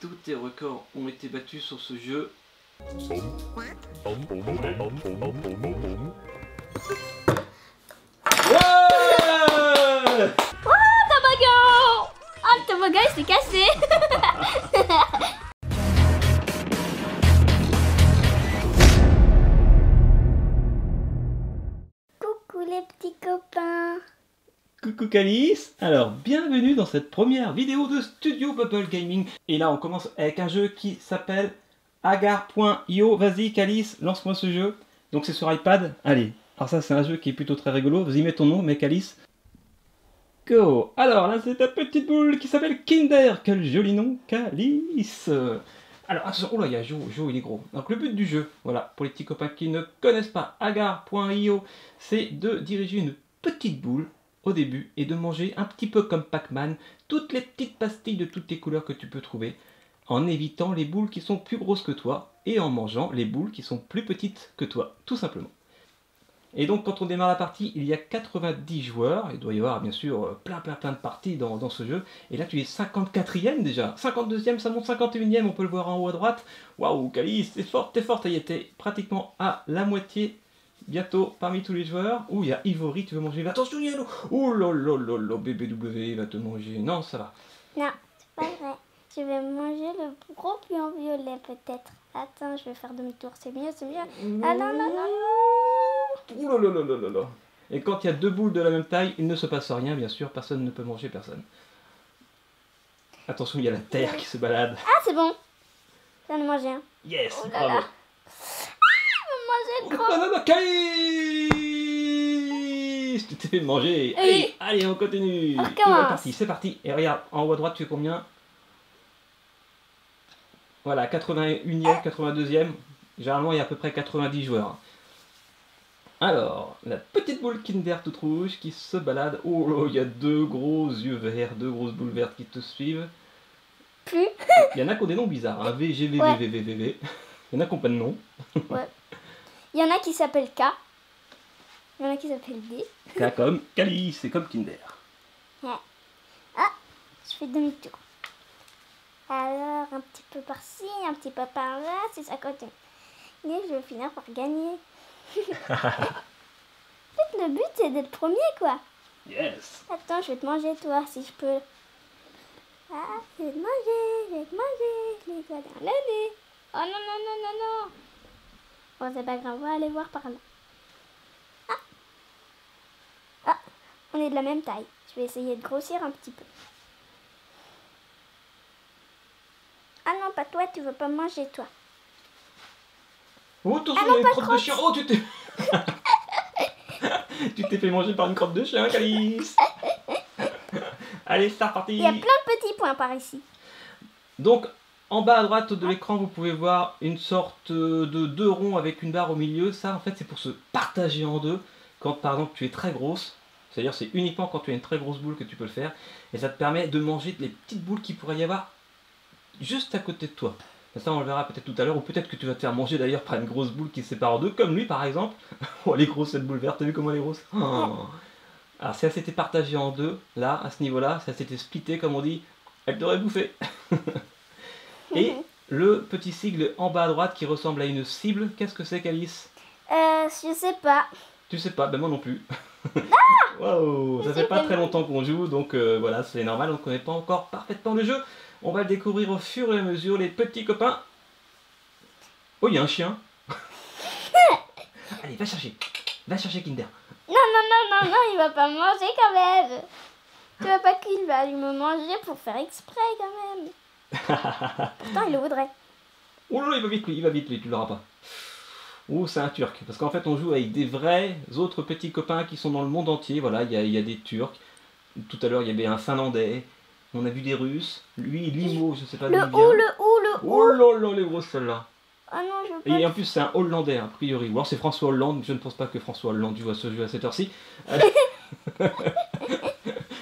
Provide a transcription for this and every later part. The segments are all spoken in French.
tous tes records ont été battus sur ce jeu. Ouais Toboggan Oh, le toboggan, il s'est cassé Coucou Calice Alors, bienvenue dans cette première vidéo de Studio Bubble Gaming. Et là, on commence avec un jeu qui s'appelle Agar.io. Vas-y Calice, lance-moi ce jeu. Donc c'est sur iPad. Allez, alors ça c'est un jeu qui est plutôt très rigolo. Vas-y, mets ton nom, mec Calice. Go Alors là, c'est ta petite boule qui s'appelle Kinder. Quel joli nom, Calice alors, attention, oh là, il y a Joe, Joe, il est gros. Donc, le but du jeu, voilà, pour les petits copains qui ne connaissent pas Agar.io, c'est de diriger une petite boule au début et de manger un petit peu comme Pac-Man toutes les petites pastilles de toutes les couleurs que tu peux trouver en évitant les boules qui sont plus grosses que toi et en mangeant les boules qui sont plus petites que toi, tout simplement. Et donc quand on démarre la partie, il y a 90 joueurs, il doit y avoir bien sûr plein plein plein de parties dans, ce jeu, et là tu es 54ème déjà, 52ème, ça monte 51ème, on peut le voir en haut à droite, waouh Calice, t'es forte, t'es forte, y t'es pratiquement à la moitié bientôt parmi tous les joueurs. Ouh, il y a Ivory, tu veux manger Attention, il y a l'eau Ouh là là là là, BBW va te manger. Non, ça va. Non, c'est pas vrai. Je vais manger le gros pion violet peut-être. Attends, je vais faire demi-tour, c'est mieux, c'est mieux. Ah non, non, non, non Ouh là là là là là là. Et quand il y a deux boules de la même taille, il ne se passe rien, bien sûr, personne ne peut manger personne. Attention, il y a la terre qui se balade. Ah, c'est bon J'en ai mangé un. Yes, Oh là bravo. là. Le Oh, gros non, non, Calice Tu t'es fait manger. Allez, allez, on continue. On recommence. partie, c'est parti. Et regarde, en haut à droite, tu es combien? Voilà, 81e, 82e. Généralement, il y a à peu près 90 joueurs. Alors, la petite boule Kinder toute rouge qui se balade. Oh là, il y a deux gros yeux verts, deux grosses boules vertes qui te suivent. Plus Il y en a qui ont des noms bizarres. Hein. V, G, V, Ouais. V, V, V, V. Il y en a qui n'ont pas de nom. Il y en a qui s'appellent K. Il y en a qui s'appellent D. Là, comme Calice, c'est comme Kinder. Je fais demi-tour. Alors, un petit peu par-ci, un petit peu par-là, si ça continue. Et je vais finir par gagner. en fait, le but, c'est d'être premier, quoi. Yes Attends, je vais te manger, toi, si je peux. Ah, je vais te manger, je vais te manger, dans le nez. Oh non, non, non, non, non. Bon, c'est pas grave, on va aller voir par là. Ah. Ah, on est de la même taille. Je vais essayer de grossir un petit peu. Ah non, pas toi, tu veux pas manger, toi. Oh, attention, Ah il y non, a une crotte de chien. Oh, tu t'es. tu t'es fait manger par une crotte de chien, Calice. Allez, c'est reparti. Il y a plein de petits points par ici. Donc, en bas à droite de l'écran, vous pouvez voir une sorte de deux ronds avec une barre au milieu. Ça, en fait, c'est pour se partager en deux. Quand, par exemple, tu es très grosse. C'est-à-dire, c'est uniquement quand tu as une très grosse boule que tu peux le faire. Et ça te permet de manger les petites boules qui pourrait y avoir juste à côté de toi. Ça, on le verra peut-être tout à l'heure. Ou peut-être que tu vas te faire manger d'ailleurs par une grosse boule qui se sépare en deux, comme lui, par exemple. oh, elle est grosse, cette boule verte. T'as vu comment elle est grosse? Oh. Alors, si elle s'était partagée en deux, là, à ce niveau-là, si elle s'était splittée, comme on dit, elle t'aurait bouffé. Et le petit sigle en bas à droite qui ressemble à une cible, qu'est-ce que c'est Calice? Euh, je sais pas. Tu sais pas, ben moi non plus. Waouh, ça Je fait pas très longtemps qu'on joue, donc euh, voilà, c'est normal, on ne connaît pas encore parfaitement le jeu. On va le découvrir au fur et à mesure, les petits copains. Oh, il y a un chien. Allez, va chercher. Va chercher Kinder. Non, non, non, non, non, il va pas me manger quand même. Tu vois pas qu'il va lui me manger pour faire exprès quand même. Pourtant, il le voudrait. Oh là il va vite lui, il va vite lui, tu l'auras pas. Oh, c'est un turc. Parce qu'en fait, on joue avec des vrais autres petits copains qui sont dans le monde entier. Voilà, il y a, il y a des turcs. Tout à l'heure, il y avait un finlandais. On a vu des russes. Lui, Limo, je sais pas Le ou, le ou, le Oh ou. là là, les grosses celles-là. Oh non, je veux pas. Et en plus, c'est un Hollandais, a priori. Ou alors c'est François Hollande. Je ne pense pas que François Hollande joue à ce jeu à cette heure-ci.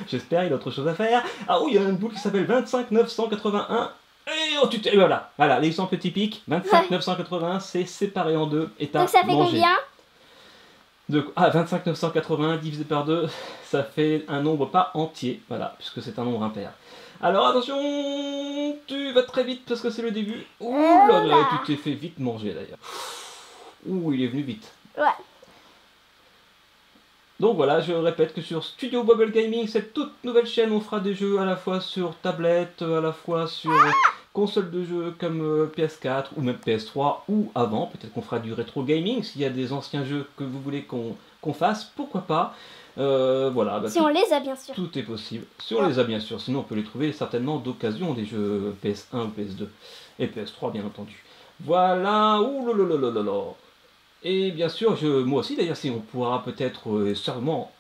J'espère, il a autre chose à faire. Ah oui, il y a une boule qui s'appelle 25 981. Et oh, tu et voilà, voilà, les 100 petits pics. 25 Ouais. 981, c'est séparé en deux. Et t'as Donc ça fait mangé. combien? De... Ah, 25 981 divisé par 2, ça fait un nombre pas entier, voilà, puisque c'est un nombre impair. Alors attention, tu vas très vite parce que c'est le début. Ouh là, là. tu t'es fait vite manger d'ailleurs. Ouh, il est venu vite. Ouais. Donc voilà, je répète que sur Studio Bubble Gaming, cette toute nouvelle chaîne, on fera des jeux à la fois sur tablette, à la fois sur console de jeux comme euh, PS4 ou même PS3 ou avant. Peut-être qu'on fera du rétro gaming s'il y a des anciens jeux que vous voulez qu'on fasse, pourquoi pas? Euh, voilà, bah, Si tout, on les a, bien sûr. tout est possible. Si on les a bien sûr, sinon on peut les trouver certainement d'occasion des jeux PS1 ou PS2 et PS3 bien entendu. Voilà, ouh là là là là là. Et bien sûr, je, moi aussi d'ailleurs, si on pourra peut-être euh, sûrement.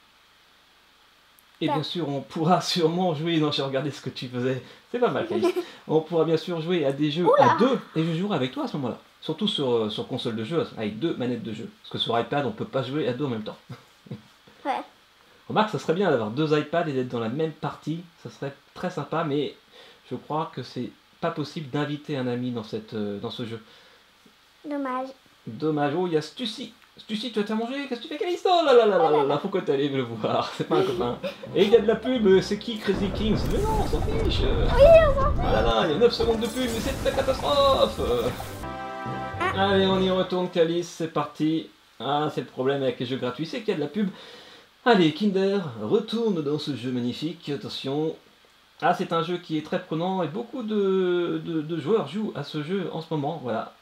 Et bien Ouais. sûr, on pourra sûrement jouer. Non, j'ai regardé ce que tu faisais. C'est pas mal, Caïs. on pourra bien sûr jouer à des jeux à deux. Et je jouerai avec toi à ce moment-là. Surtout sur, euh, sur console de jeu, avec deux manettes de jeu. Parce que sur iPad, on peut pas jouer à deux en même temps. Ouais. Remarque, ça serait bien d'avoir deux iPads et d'être dans la même partie. Ça serait très sympa, mais je crois que c'est pas possible d'inviter un ami dans, cette, euh, dans ce jeu. Dommage. Dommage. Oh, il y a Stussy. Stussy, tu vas te faire manger Qu'est-ce que tu fais, Callisto? Là là là là là là, faut que t'ailles le voir. C'est pas un copain. Et il y a de la pub. C'est qui Crazy Kings? Mais non, on s'en fiche. Oui, on s'en fiche. Ah là là, il y a 9 secondes de pub, mais c'est la catastrophe. Allez, on y retourne, Calice. C'est parti. Ah, c'est le problème avec les jeux gratuits, c'est qu'il y a de la pub. Allez, Kinder, retourne dans ce jeu magnifique. Attention. Ah, c'est un jeu qui est très prenant et beaucoup de, de- de joueurs jouent à ce jeu en ce moment. Voilà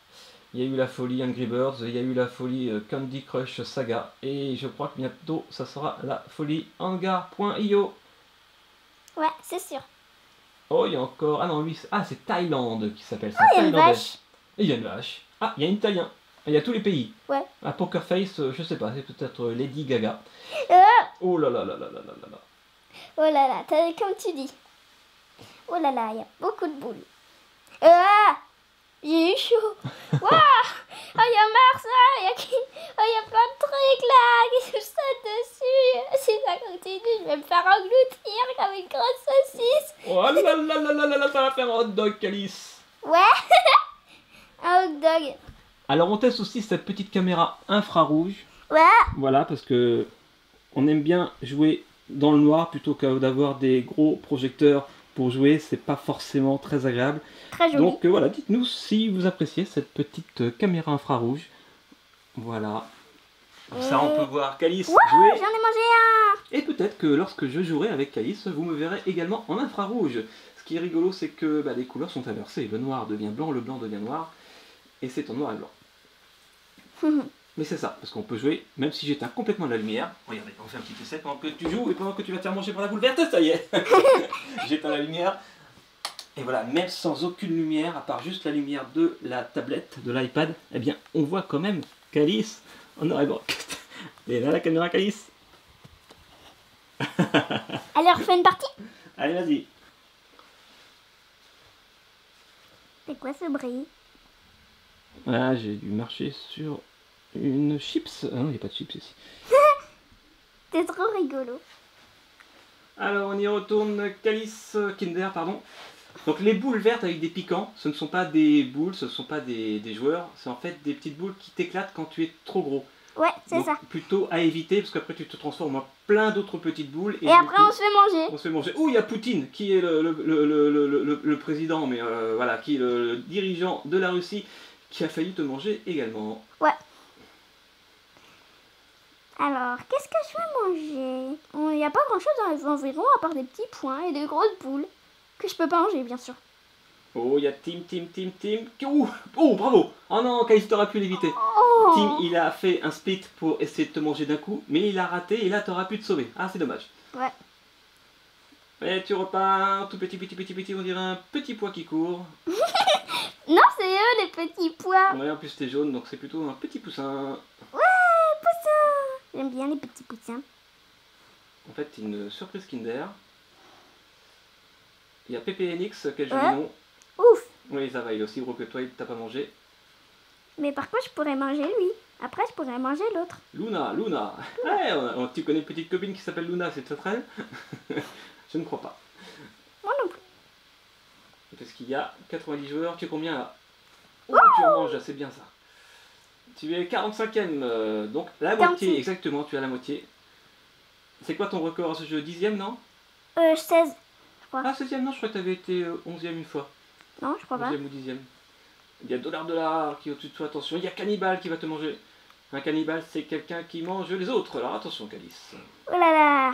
il y a eu la folie Angry Birds, il y a eu la folie euh, Candy Crush Saga, et je crois que bientôt ça sera la folie Hangar.io. Ouais, c'est sûr. Oh, il y a encore. Ah non, lui, ah, c'est Thaïlande qui s'appelle ça. Ah, il y a une vache. Il y a une vache. Ah, il y a une Italien. Ah, il y a tous les pays. Ouais. Un Poker Face, euh, je sais pas, c'est peut-être euh, Lady Gaga. Oh là là là là là là là. Oh là là, comme tu dis. Oh là là, il y a beaucoup de boules. Ah j'ai eu chaud. Waouh Oh, il y a Mars, ah, il y Oh, il y a plein de trucs là qui se sautent dessus. Si ça continue, je vais me faire engloutir comme une grosse saucisse. Oh là là là là là là, ça va faire un hot dog, Calice. Ouais Un hot dog. Alors on teste aussi cette petite caméra infrarouge. Ouais Voilà, parce que on aime bien jouer dans le noir plutôt que d'avoir des gros projecteurs pour jouer. C'est pas forcément très agréable. Très joli. Donc euh, voilà, dites-nous si vous appréciez cette petite euh, caméra infrarouge. Voilà. Comme ça, on peut voir Calice J'en jouer. ai mangé un Et peut-être que lorsque je jouerai avec Calice, vous me verrez également en infrarouge. Ce qui est rigolo, c'est que bah, les couleurs sont inversées. Le noir devient blanc, le blanc devient noir. Et c'est en noir et blanc. Mais c'est ça, parce qu'on peut jouer, même si j'éteins complètement la lumière. Regardez, on fait un petit essai pendant que tu joues et pendant que tu vas te faire manger par la boule verte, ça y est J'éteins la lumière. Et voilà, même sans aucune lumière, à part juste la lumière de la tablette, de l'iPad, eh bien, on voit quand même Calice en noir et blanc. Et là, la caméra Calice. Allez, on refait une partie Allez, vas-y. C'est quoi ce bruit? Voilà, j'ai dû marcher sur une chips. Ah non, il n'y a pas de chips ici. C'est trop rigolo. Alors on y retourne, Calice euh, Kinder, pardon. Donc les boules vertes avec des piquants, ce ne sont pas des boules, ce ne sont pas des, des joueurs, c'est en fait des petites boules qui t'éclatent quand tu es trop gros. Ouais, c'est ça. Plutôt à éviter parce qu'après tu te transformes en plein d'autres petites boules. Et après, coup, on se fait manger. on se fait manger. Oh, il y a Poutine qui est le, le, le, le, le- le- le président, mais euh, voilà, qui est le, le dirigeant de la Russie, qui a failli te manger également. Alors, qu'est-ce que je vais manger? Il n'y a pas grand-chose dans les environs à part des petits points et des grosses boules. Que je peux pas manger, bien sûr. Oh, il y a Tim, Tim, Tim, Tim. Ouh, oh, bravo Oh non, Calice t'aurais pu l'éviter. Oh Tim, il a fait un split pour essayer de te manger d'un coup, mais il a raté et là t'auras pu te sauver. Ah, c'est dommage. Ouais. Et tu repars, tout petit, petit, petit, petit, on dirait un petit pois qui court. Non, c'est eux, les petits pois. Ouais, en plus t'es jaune, donc c'est plutôt un petit poussin. J'aime bien les petits poussins. En fait, une surprise Kinder. Il y a PPNX, quel joli Ouais. nom. Ouf Oui, ça va, il est aussi gros que toi, il t'a pas mangé. Mais par contre, je pourrais manger lui. Après, je pourrais manger l'autre. Luna, Luna. Ouais, on tu connais une petite copine qui s'appelle Luna, c'est très très. Je ne crois pas. Moi non plus. Parce qu'il y a 90 joueurs, tu es combien là? Oh, tu en manges, c'est bien ça. Tu es 45ème, euh, donc la 45. moitié, exactement, tu as la moitié. C'est quoi ton record à ce jeu? Dixième, non? Euh, 16. crois. Ah, 16ème, non, je crois que t'avais été euh, 11ème une fois. Non, je crois pas. 11ème ou 10ème. Il y a Dollar Dollar qui est au-dessus de toi, attention. Il y a Cannibal qui va te manger. Un cannibale, c'est quelqu'un qui mange les autres. Alors attention, Calice. Oh là là.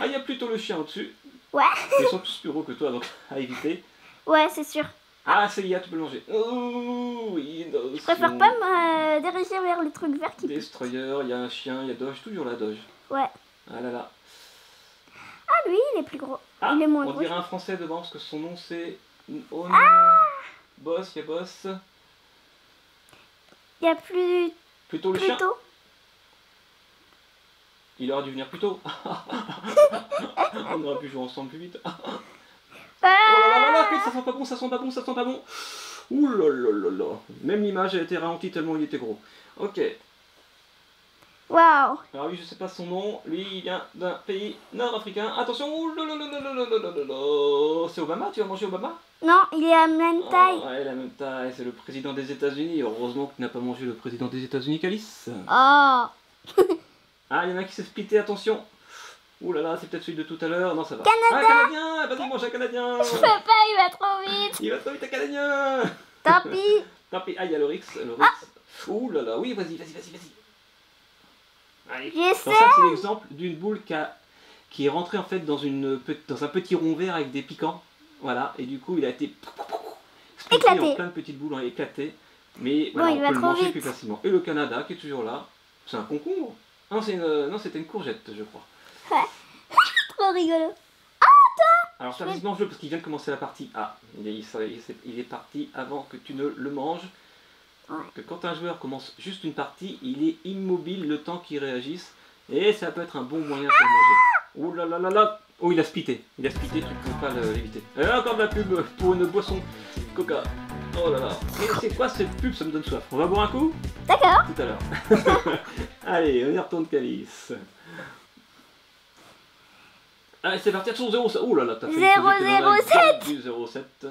Ah, c'est le manger. Oh, oui, non, Je préfère pas me diriger vers le truc vert qui. Destroyer, il y a un chien, il y a Doge, toujours la Doge. Ouais. Ah là là. Ah, lui, il est plus gros. Ah, il est moins on gros. dirait un français devant parce que son nom c'est. Oh non. Ah Boss, il y a Boss. Il y a plus, Plutôt le plus chien. Il aurait dû venir plus tôt. on aurait pu jouer ensemble plus vite. Oh Ah là là là là, ça sent pas bon, ça sent pas bon, ça sent pas bon. Ouh là là là là. Même l'image a été ralentie tellement il était gros. Ok. Waouh. Alors lui, je sais pas son nom. Lui, il vient d'un pays nord-africain. Attention. Ouh là là là là là là là là. C'est Obama Tu vas manger Obama Non, il est à même taille. Oh, ouais, la même taille. C'est le président des États-Unis. Heureusement que tu n'as pas mangé le président des États-Unis, Calice. Oh. Ah, il y en a qui s'est splitté, attention. Ouh là là, c'est peut-être celui de tout à l'heure. Non, ça va. Canada Ah, Canadien Vas-y, mange un Canadien Je peux pas, il va trop vite. Il va trop vite, un Canadien Tant pis. Tant pis. Ah, il y a le Rix. Le Rix. Ouh là là, oui, vas-y, vas-y, vas-y, vas-y. Allez. J'essaie. Donc ça, c'est l'exemple d'une boule qui, a- qui est rentrée en fait dans, une, dans un petit rond vert avec des piquants. Voilà, et du coup, il a été Éclaté. en plein de petites boules, hein, éclaté. Mais voilà, il on va peut le manger vite. plus facilement. Et le Canada qui est toujours là. C'est un concombre. Non, c'est une- non, c'était une courgette, je crois. Trop rigolo. Alors ça visiblement jeu parce qu'il vient de commencer la partie. Ah, il est, il parti avant que tu ne le manges. Ouais. Que quand un joueur commence juste une partie, il est immobile le temps qu'il réagisse. Et ça peut être un bon moyen pour le manger. Ouh là là là là Oh, il a spité. Il a spité, tu ne peux pas l'éviter. Et encore de la pub pour une boisson coca. Oh là là. C'est quoi cette pub? Ça me donne soif. On va boire un coup? D'accord. Tout à l'heure. Allez, on y retourne Calice. Ah, Allez, c'est parti, attention, 0, 7. Ouh là là, t'as fait 0, 0, 7 du 0, 7.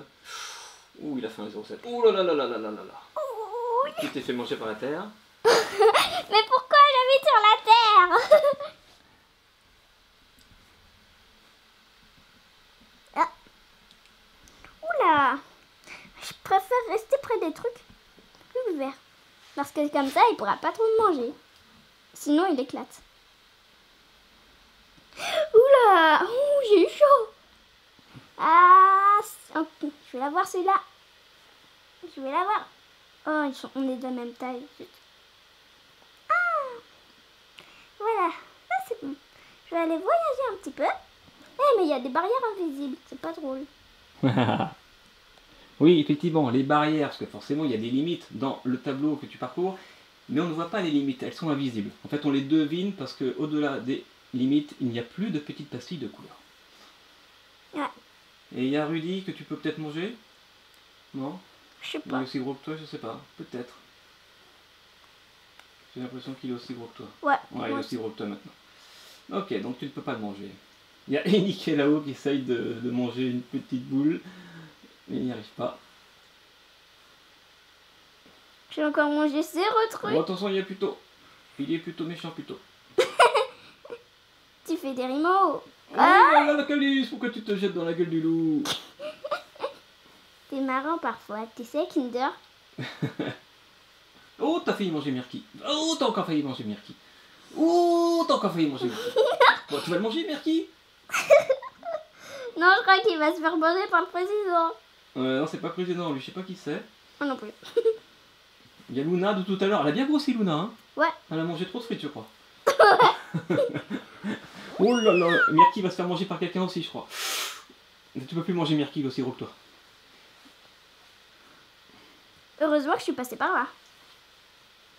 Ouh, il a fait un 0, 7. Ouh là là là là là là là. Tu t'es fait manger par la terre. Mais pourquoi j'avais sur la terre? Ah. Oula Je préfère rester près des trucs plus ouverts. Parce que comme ça, il pourra pas trop manger. Sinon, il éclate. Oula Ouh, j'ai eu chaud Ah ok, Je vais l'avoir celui-là. Je vais l'avoir. Oh, ils sont, on est de la même taille. Zut. Voilà, là c'est bon. Je vais aller voyager un petit peu. Eh, mais il y a des barrières invisibles, c'est pas drôle. oui, effectivement, les barrières, parce que forcément il y a des limites dans le tableau que tu parcours, mais on ne voit pas les limites, elles sont invisibles. En fait, on les devine parce que au-delà des limites, il n'y a plus de petites pastilles de couleur. Ouais. Et il y a Rudy que tu peux peut-être manger? Non? Je sais Il est pas. aussi gros que toi, je sais pas, peut-être. J'ai l'impression qu'il est aussi gros que toi. Ouais, Ouais, il est aussi gros que toi maintenant. Ok, donc tu ne peux pas le manger. Il y a Eni qui est là-haut qui essaye de, de manger une petite boule, mais il n'y arrive pas. J'ai encore mangé zéro truc. Bon, attention, il est plutôt. Il est plutôt méchant plutôt. Tu fais des rimeaux. Oh là là, la calice, pourquoi tu te jettes dans la gueule du loup T'es marrant parfois, tu sais, Kinder. Oh, t'as failli manger Mirki. Oh, t'as encore failli manger Mirki. Oh, t'as encore failli manger Mirki. Bon, tu vas le manger, Mirki Non, je crois qu'il va se faire manger par le président. euh, Non, c'est pas le président, lui, je sais pas qui c'est. Moi non plus. Il y a Luna de tout à l'heure. Elle a bien grossi, Luna. Hein? Ouais. Elle a mangé trop de frites, je crois. Oh là là, va se faire manger par quelqu'un aussi, je crois. Tu peux plus manger est aussi gros que toi. Heureusement que je suis passée par là.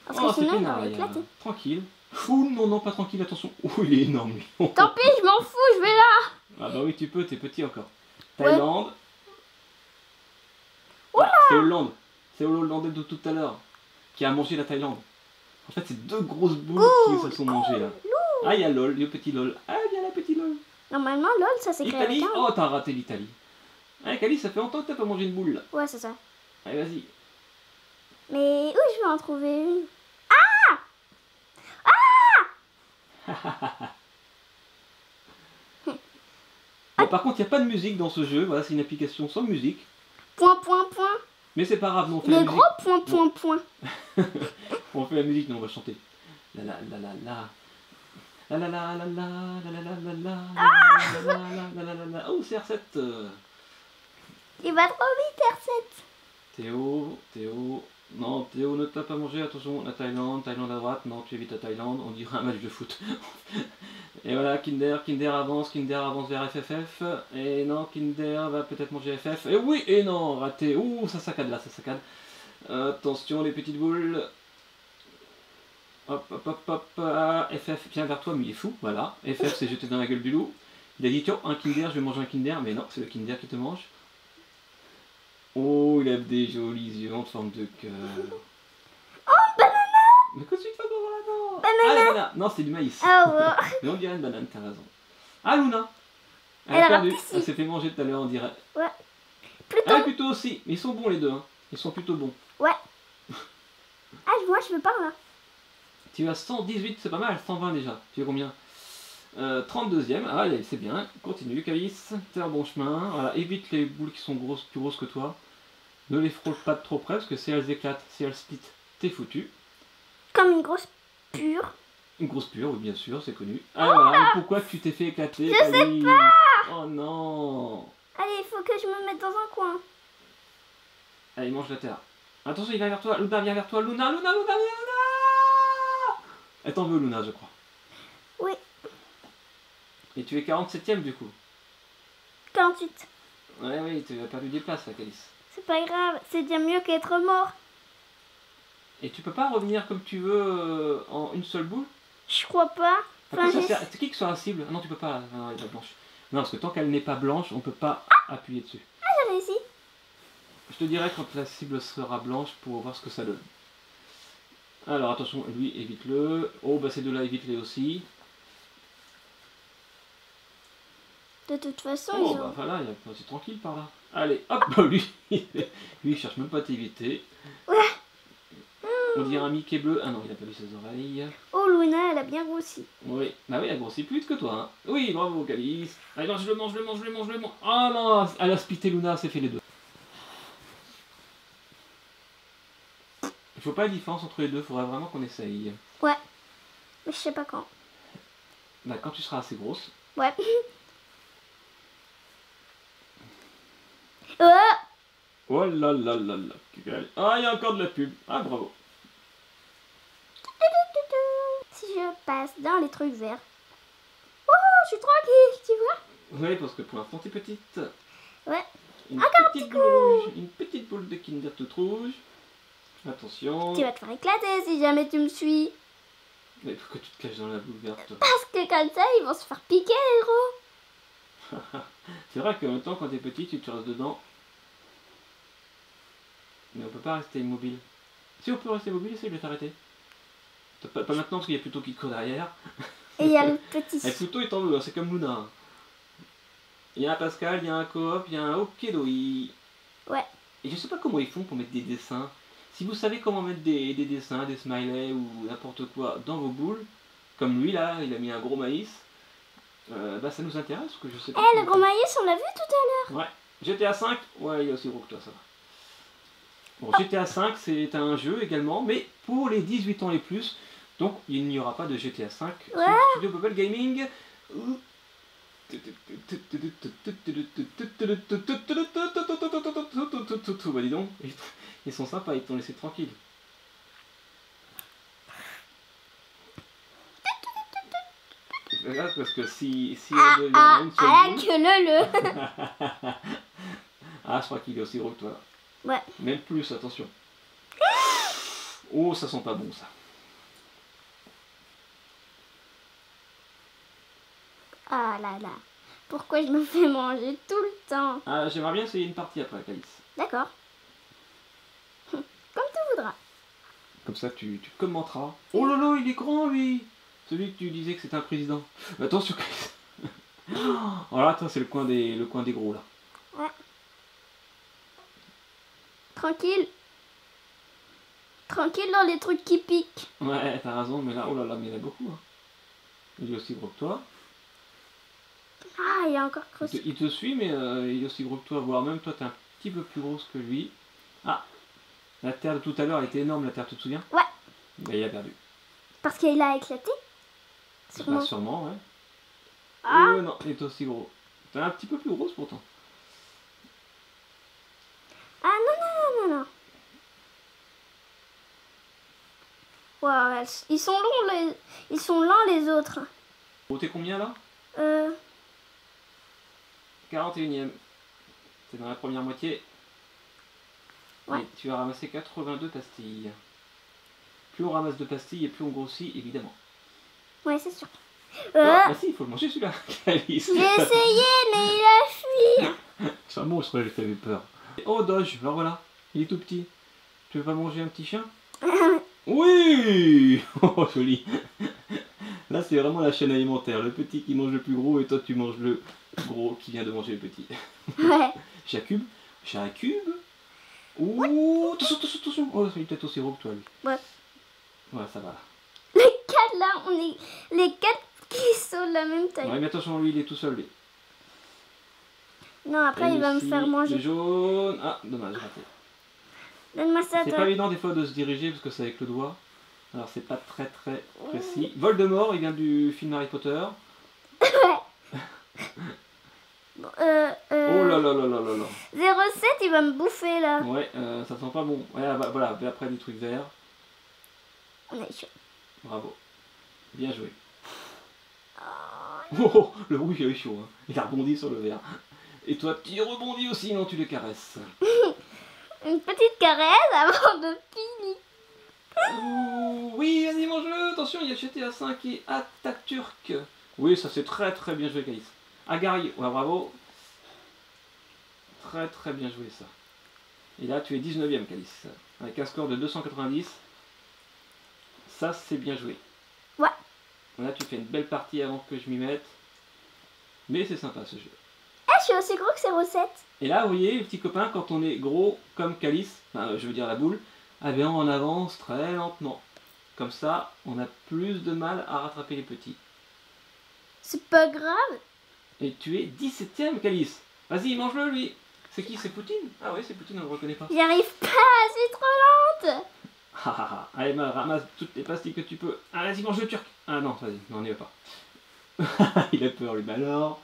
Parce Oh, sinon, aurait éclaté. Tranquille. Ouh, non, non, pas tranquille, attention. Oh, il est énorme, lui. Tant pis, je m'en fous, je vais là. Ah bah oui, tu peux, t'es petit encore. Ouais. Thaïlande. Ah, c'est Hollande. C'est le Hollandais de tout à l'heure qui a mangé la Thaïlande. En fait, c'est deux grosses boules qui se sont mangées là. Ah, il y a LOL, le petit LOL. Ah, il y a la petite LOL. Normalement, lol, ça s'écrit avec un. Oh, t'as raté l'Italie. Ah, Cali, ça fait longtemps que t'as pas mangé une boule là. Ouais, c'est ça. Allez, vas-y. Mais où je vais en trouver une? Ah Bon, par contre, il n'y a pas de musique dans ce jeu. Voilà, c'est une application sans musique. Point, point, point. Mais c'est pas grave, nous, on fait la Les musique. gros point, point, point. On fait la musique, nous on va chanter. La la la la la. La la la la la la la la la la la la la la la la. Oh CR7 euh, Il va trop vite, R7. Théo, Théo. Non, Théo ne t'a pas mangé, attention, la Thaïlande, Thaïlande à droite, non, tu évites la Thaïlande, on dirait un match de foot. Et voilà, Kinder, Kinder avance, Kinder avance vers FFF, et non, Kinder va peut-être manger FF, et oui, et non, raté, ouh, ça saccade là, ça saccade. Attention les petites boules. Hop, hop, hop, hop, ah, FF vient vers toi, mais il est fou, voilà. FF s'est jeté dans la gueule du loup. Il a dit, tiens, un Kinder, je vais manger un Kinder, mais non, c'est le Kinder qui te mange. Oh, il a des jolis yeux en forme de cœur. Oh, banana Mais qu'est-ce que tu fais dans Banana. Ah. Non, c'est du maïs. Ah ouais. Mais on dirait une banane, t'as raison. Ah, Luna Elle, Elle a perdu. Elle s'est fait manger tout à l'heure, on dirait. Plutôt. Ah, plutôt aussi. Mais ils sont bons les deux. hein. Ils sont plutôt bons. Ah, moi, je veux pas là. Tu as 118, c'est pas mal. 120 déjà. Tu as combien? Euh, 32ème. Ah, allez, c'est bien. Continue, Calice. T'es un bon chemin. Voilà, évite les boules qui sont grosses, plus grosses que toi. Ne les frôle pas de trop près parce que si elles éclatent, si elles split, t'es foutu. Comme une grosse pure. Une grosse pure, oui, bien sûr, c'est connu. Ah, voilà. Mais pourquoi tu t'es fait éclater Je sais Calice Oh non Allez, il faut que je me mette dans un coin. Allez, mange la terre. Attention, il vient vers toi. Luna vient vers toi. Luna, Luna, Luna, Luna Elle t'en veut, Luna, je crois. Oui. Et tu es 47ème du coup. 48. Ouais, oui, tu as perdu des places, là, Calice. C'est pas grave, c'est bien mieux qu'être mort. Et tu peux pas revenir comme tu veux euh, en une seule boule? Je crois pas. Enfin, sert- C'est qui qui sera la cible? Ah Non, tu peux pas. Non, elle est pas blanche. Non, parce que tant qu'elle n'est pas blanche, on peut pas appuyer dessus. j'ai réussi. Je te dirai quand la cible sera blanche pour voir ce que ça donne. Alors attention, lui, évite-le. Oh, bah ces deux-là, évite-les aussi. De toute façon, Oh, ils bah ont... voilà, il est c'est tranquille par là. Allez, hop, bah, lui, lui, il cherche même pas à t'éviter. On dirait un Mickey bleu. Ah non, il a pas vu ses oreilles. Oh, Luna, elle a bien grossi. Oui, bah oui, elle grossit plus vite que toi. Hein. Oui, bravo, Calice. Allez, non, je le mange, je le mange, je le mange, je le mange. Ah non, elle a spité Luna, c'est fait les deux. Il faut pas la différence entre les deux, faudrait vraiment qu'on essaye. Mais je sais pas quand. Bah, quand tu seras assez grosse. Ouais. oh Oh là là là là. Ah, il y a encore de la pub. Ah, bravo. Si je passe dans les trucs verts. Oh, je suis tranquille, tu vois Oui, parce que pour l'instant, t'es petite. Ouais. Une Encore un petite petit boule rouge. Une petite boule de Kinder toute rouge. Attention. Tu vas te faire éclater si jamais tu me suis. Mais pourquoi tu te caches dans la boule verte Parce que comme ça, ils vont se faire piquer, les gros. C'est vrai qu'en même temps, quand t'es petit, tu te restes dedans. Mais on peut pas rester immobile. Si on peut rester immobile, essaye de t'arrêter. Pas, pas maintenant, parce qu'il y a plutôt qui court derrière. Et il y a le petit... Et plutôt, il t'en veut, c'est comme Luna. Il y a un Pascal, il y a un Coop, il y a un Okedoi. Ouais. Et je sais pas comment ils font pour mettre des dessins. Si vous savez comment mettre des, des dessins, des smileys ou n'importe quoi dans vos boules, comme lui là, il a mis un gros maïs, euh, bah ça nous intéresse, que je sais pas. Eh, le gros maïs, on l'a vu tout à Ouais. GTA 5 Ouais, il est aussi gros que toi, ça va. Bon, GTA 5, c'est un jeu également, mais pour les 18 ans et plus. Donc, il n'y aura pas de GTA 5 sur Ouais. Studio Bubble Gaming. Bah dis donc, ils- sont sympas, ils t'ont laissé tranquille. Regarde, parce que si, si Ah, elle devient ah, une seule ah, boule- que le le ah, je crois qu'il est aussi gros que toi. Ouais. Même plus, attention. Oh, ça sent pas bon ça. Ah là là. Pourquoi je me fais manger tout le temps? Ah, j'aimerais bien essayer une partie après, Calice. D'accord. Comme tu voudras. Comme ça, tu, tu commenteras. Oh lolo, il est grand lui Celui que tu disais que c'était un président. Attention, Calice. Oh là, toi, c'est le coin des, le coin des gros là. Tranquille. Tranquille dans les trucs qui piquent. Ouais, t'as raison, mais là, oh là là, mais il y en a beaucoup. Hein. Il est aussi gros que toi. Ah, il est encore Il creux. te, il te suit, mais euh, il est aussi gros que toi, voire même toi, t'es un petit peu plus grosse que lui. Ah La terre de tout à l'heure, était énorme, la terre, tu te souviens? Ouais. Bah, il a perdu. Parce qu'il a éclaté? Sûrement. Bah, sûrement, ouais. Ah. Non, il est aussi gros. T'es un petit peu plus grosse pourtant. Ah non, non, non, non, non. Ils sont longs les... Ils sont lents les autres. T'es combien là? Euh... 41ème. T'es dans la première moitié. Ouais. Et tu as ramassé 82 pastilles. Plus on ramasse de pastilles et plus on grossit, évidemment. Ouais, c'est sûr. Ah, Euh... bah si, il faut le manger celui-là. J'ai essayé, mais il a fui. C'est un monstre, je t'avais peur. Oh, Doge, bah voilà. Il est tout petit. Tu veux pas manger un petit chien? Oui Oh, joli Là, c'est vraiment la chaîne alimentaire. Le petit qui mange le plus gros et toi, tu manges le gros qui vient de manger le petit. ouais. Jakub Jakub Ouh Attention, attention, attention Oh, il est peut-être aussi gros que toi, lui. Ouais. Ouais, ça va. Les quatre là, on est les quatre qui sont de la même taille. Ouais, mais attention, lui, il est tout seul, lui. Non, après Et il va me faire Le manger. jaune... Ah, dommage, raté. Donne-moi ça, C'est pas évident des fois de se diriger parce que c'est avec le doigt. Alors c'est pas très très précis. Voldemort, il vient du film Harry Potter. Euh, euh... Oh là là là là là là. 07, il va me bouffer là. Ouais, euh, ça sent pas bon. Ouais, ah bah, voilà, après des trucs verts. On est chaud. Bravo. Bien joué. Oh, Oh, le rouge il est chaud. hein. Il a rebondi sur le vert. Et toi, tu rebondis aussi, non, tu le caresses. Une petite caresse avant de finir. Oui, vas-y, mange-le. Attention, il a acheté à 5 et attaque turc. Oui, ça c'est très très bien joué, Caïs. Agari, ouais, bravo. Très très bien joué ça. Et là, tu es 19ème, Calice. Avec un score de 290. Ça, c'est bien joué. Ouais. Là, tu fais une belle partie avant que je m'y mette. Mais c'est sympa ce jeu. Ah, je suis aussi gros que 07. Et là, vous voyez, les petits copains, quand on est gros comme Calice, enfin, je veux dire la boule, eh bien, on avance très lentement. Comme ça, on a plus de mal à rattraper les petits. C'est pas grave. Et tu es 17ème, Calice. Vas-y, mange-le, lui. C'est qui? C'est Poutine? Ah oui, c'est Poutine, on ne le reconnaît pas. J'y arrive pas, je suis trop lente. Ah, ah, ah. Allez, bah, ramasse toutes les pastilles que tu peux. Ah, vas-y, mange le turc. Ah non, vas-y, non, on n'y va pas. Il a peur, lui. Bah alors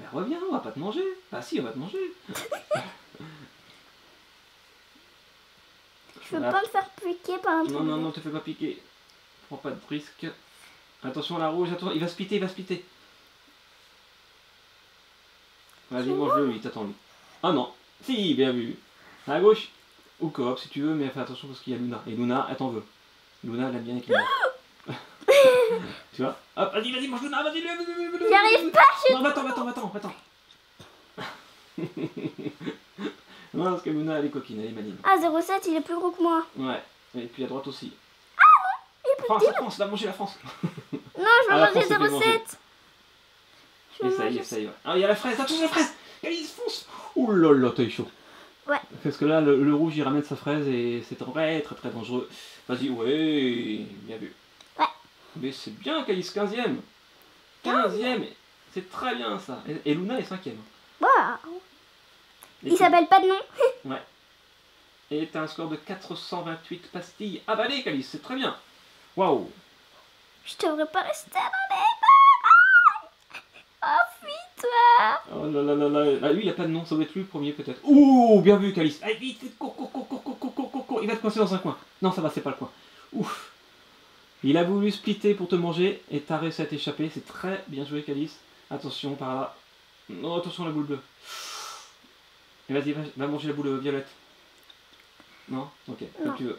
Mais reviens, on va pas te manger. Ah si, on va te manger. Je veux Voilà. pas me faire piquer par un. Non, non, non, te fais pas piquer. Prends pas de risque. Attention, la rouge, attention, il va se piter, il va se piter. Vas-y, C'est mange-le, lui, t'attends lui. Ah non, si, bien vu. À gauche, ou coop si tu veux, mais fais attention parce qu'il y a Luna. Et Luna, elle t'en veut. Luna, elle aime bien équilibrer. tu vois? Hop, vas-y, vas-y, mange Luna, vas-y, vas-y, vas-y, vas-y. J'y arrive pas, je Non, va-t'en, va-t'en, va-t'en, va-t'en. non, parce que Luna, elle est coquine, elle est maligne. Ah, 07, il est plus gros que moi. Ouais, et puis à droite aussi. Il est plus France, la France, va manger la France. Non, je Ah, veux la manger France, c'est bien 07. Essaye, essaye, ouais. Ah, il y a la fraise, attention la fraise Alice, fonce Ouh là là, t'as eu chaud. Ouais. Parce que là, le, le rouge, il ramène sa fraise et c'est très très très dangereux. Vas-y, ouais, bien vu. Ouais. Mais c'est bien, Calice, 15ème. 15ème, c'est très bien ça. Et, et Luna est 5ème. Waouh. Il s'appelle pas de nom. Et t'as un score de 428 pastilles avalées, Calice, c'est très bien. Waouh Je devrais pas rester bras. Fuis-toi. Oh là là là là, Ah, lui il a pas de nom, ça doit être lui le premier peut-être. Ouh, bien vu Calice. Allez vite, vite, cours, cours, cours, cours, cours, cours, cours. Il va te coincer dans un coin. Non, ça va, c'est pas le coin. Ouf. Il a voulu splitter pour te manger et t'as réussi à t'échapper. C'est très bien joué Calice. Attention par là. Non, attention la boule bleue. Et vas-y, va, va manger la boule violette. Non? Ok, comme tu veux.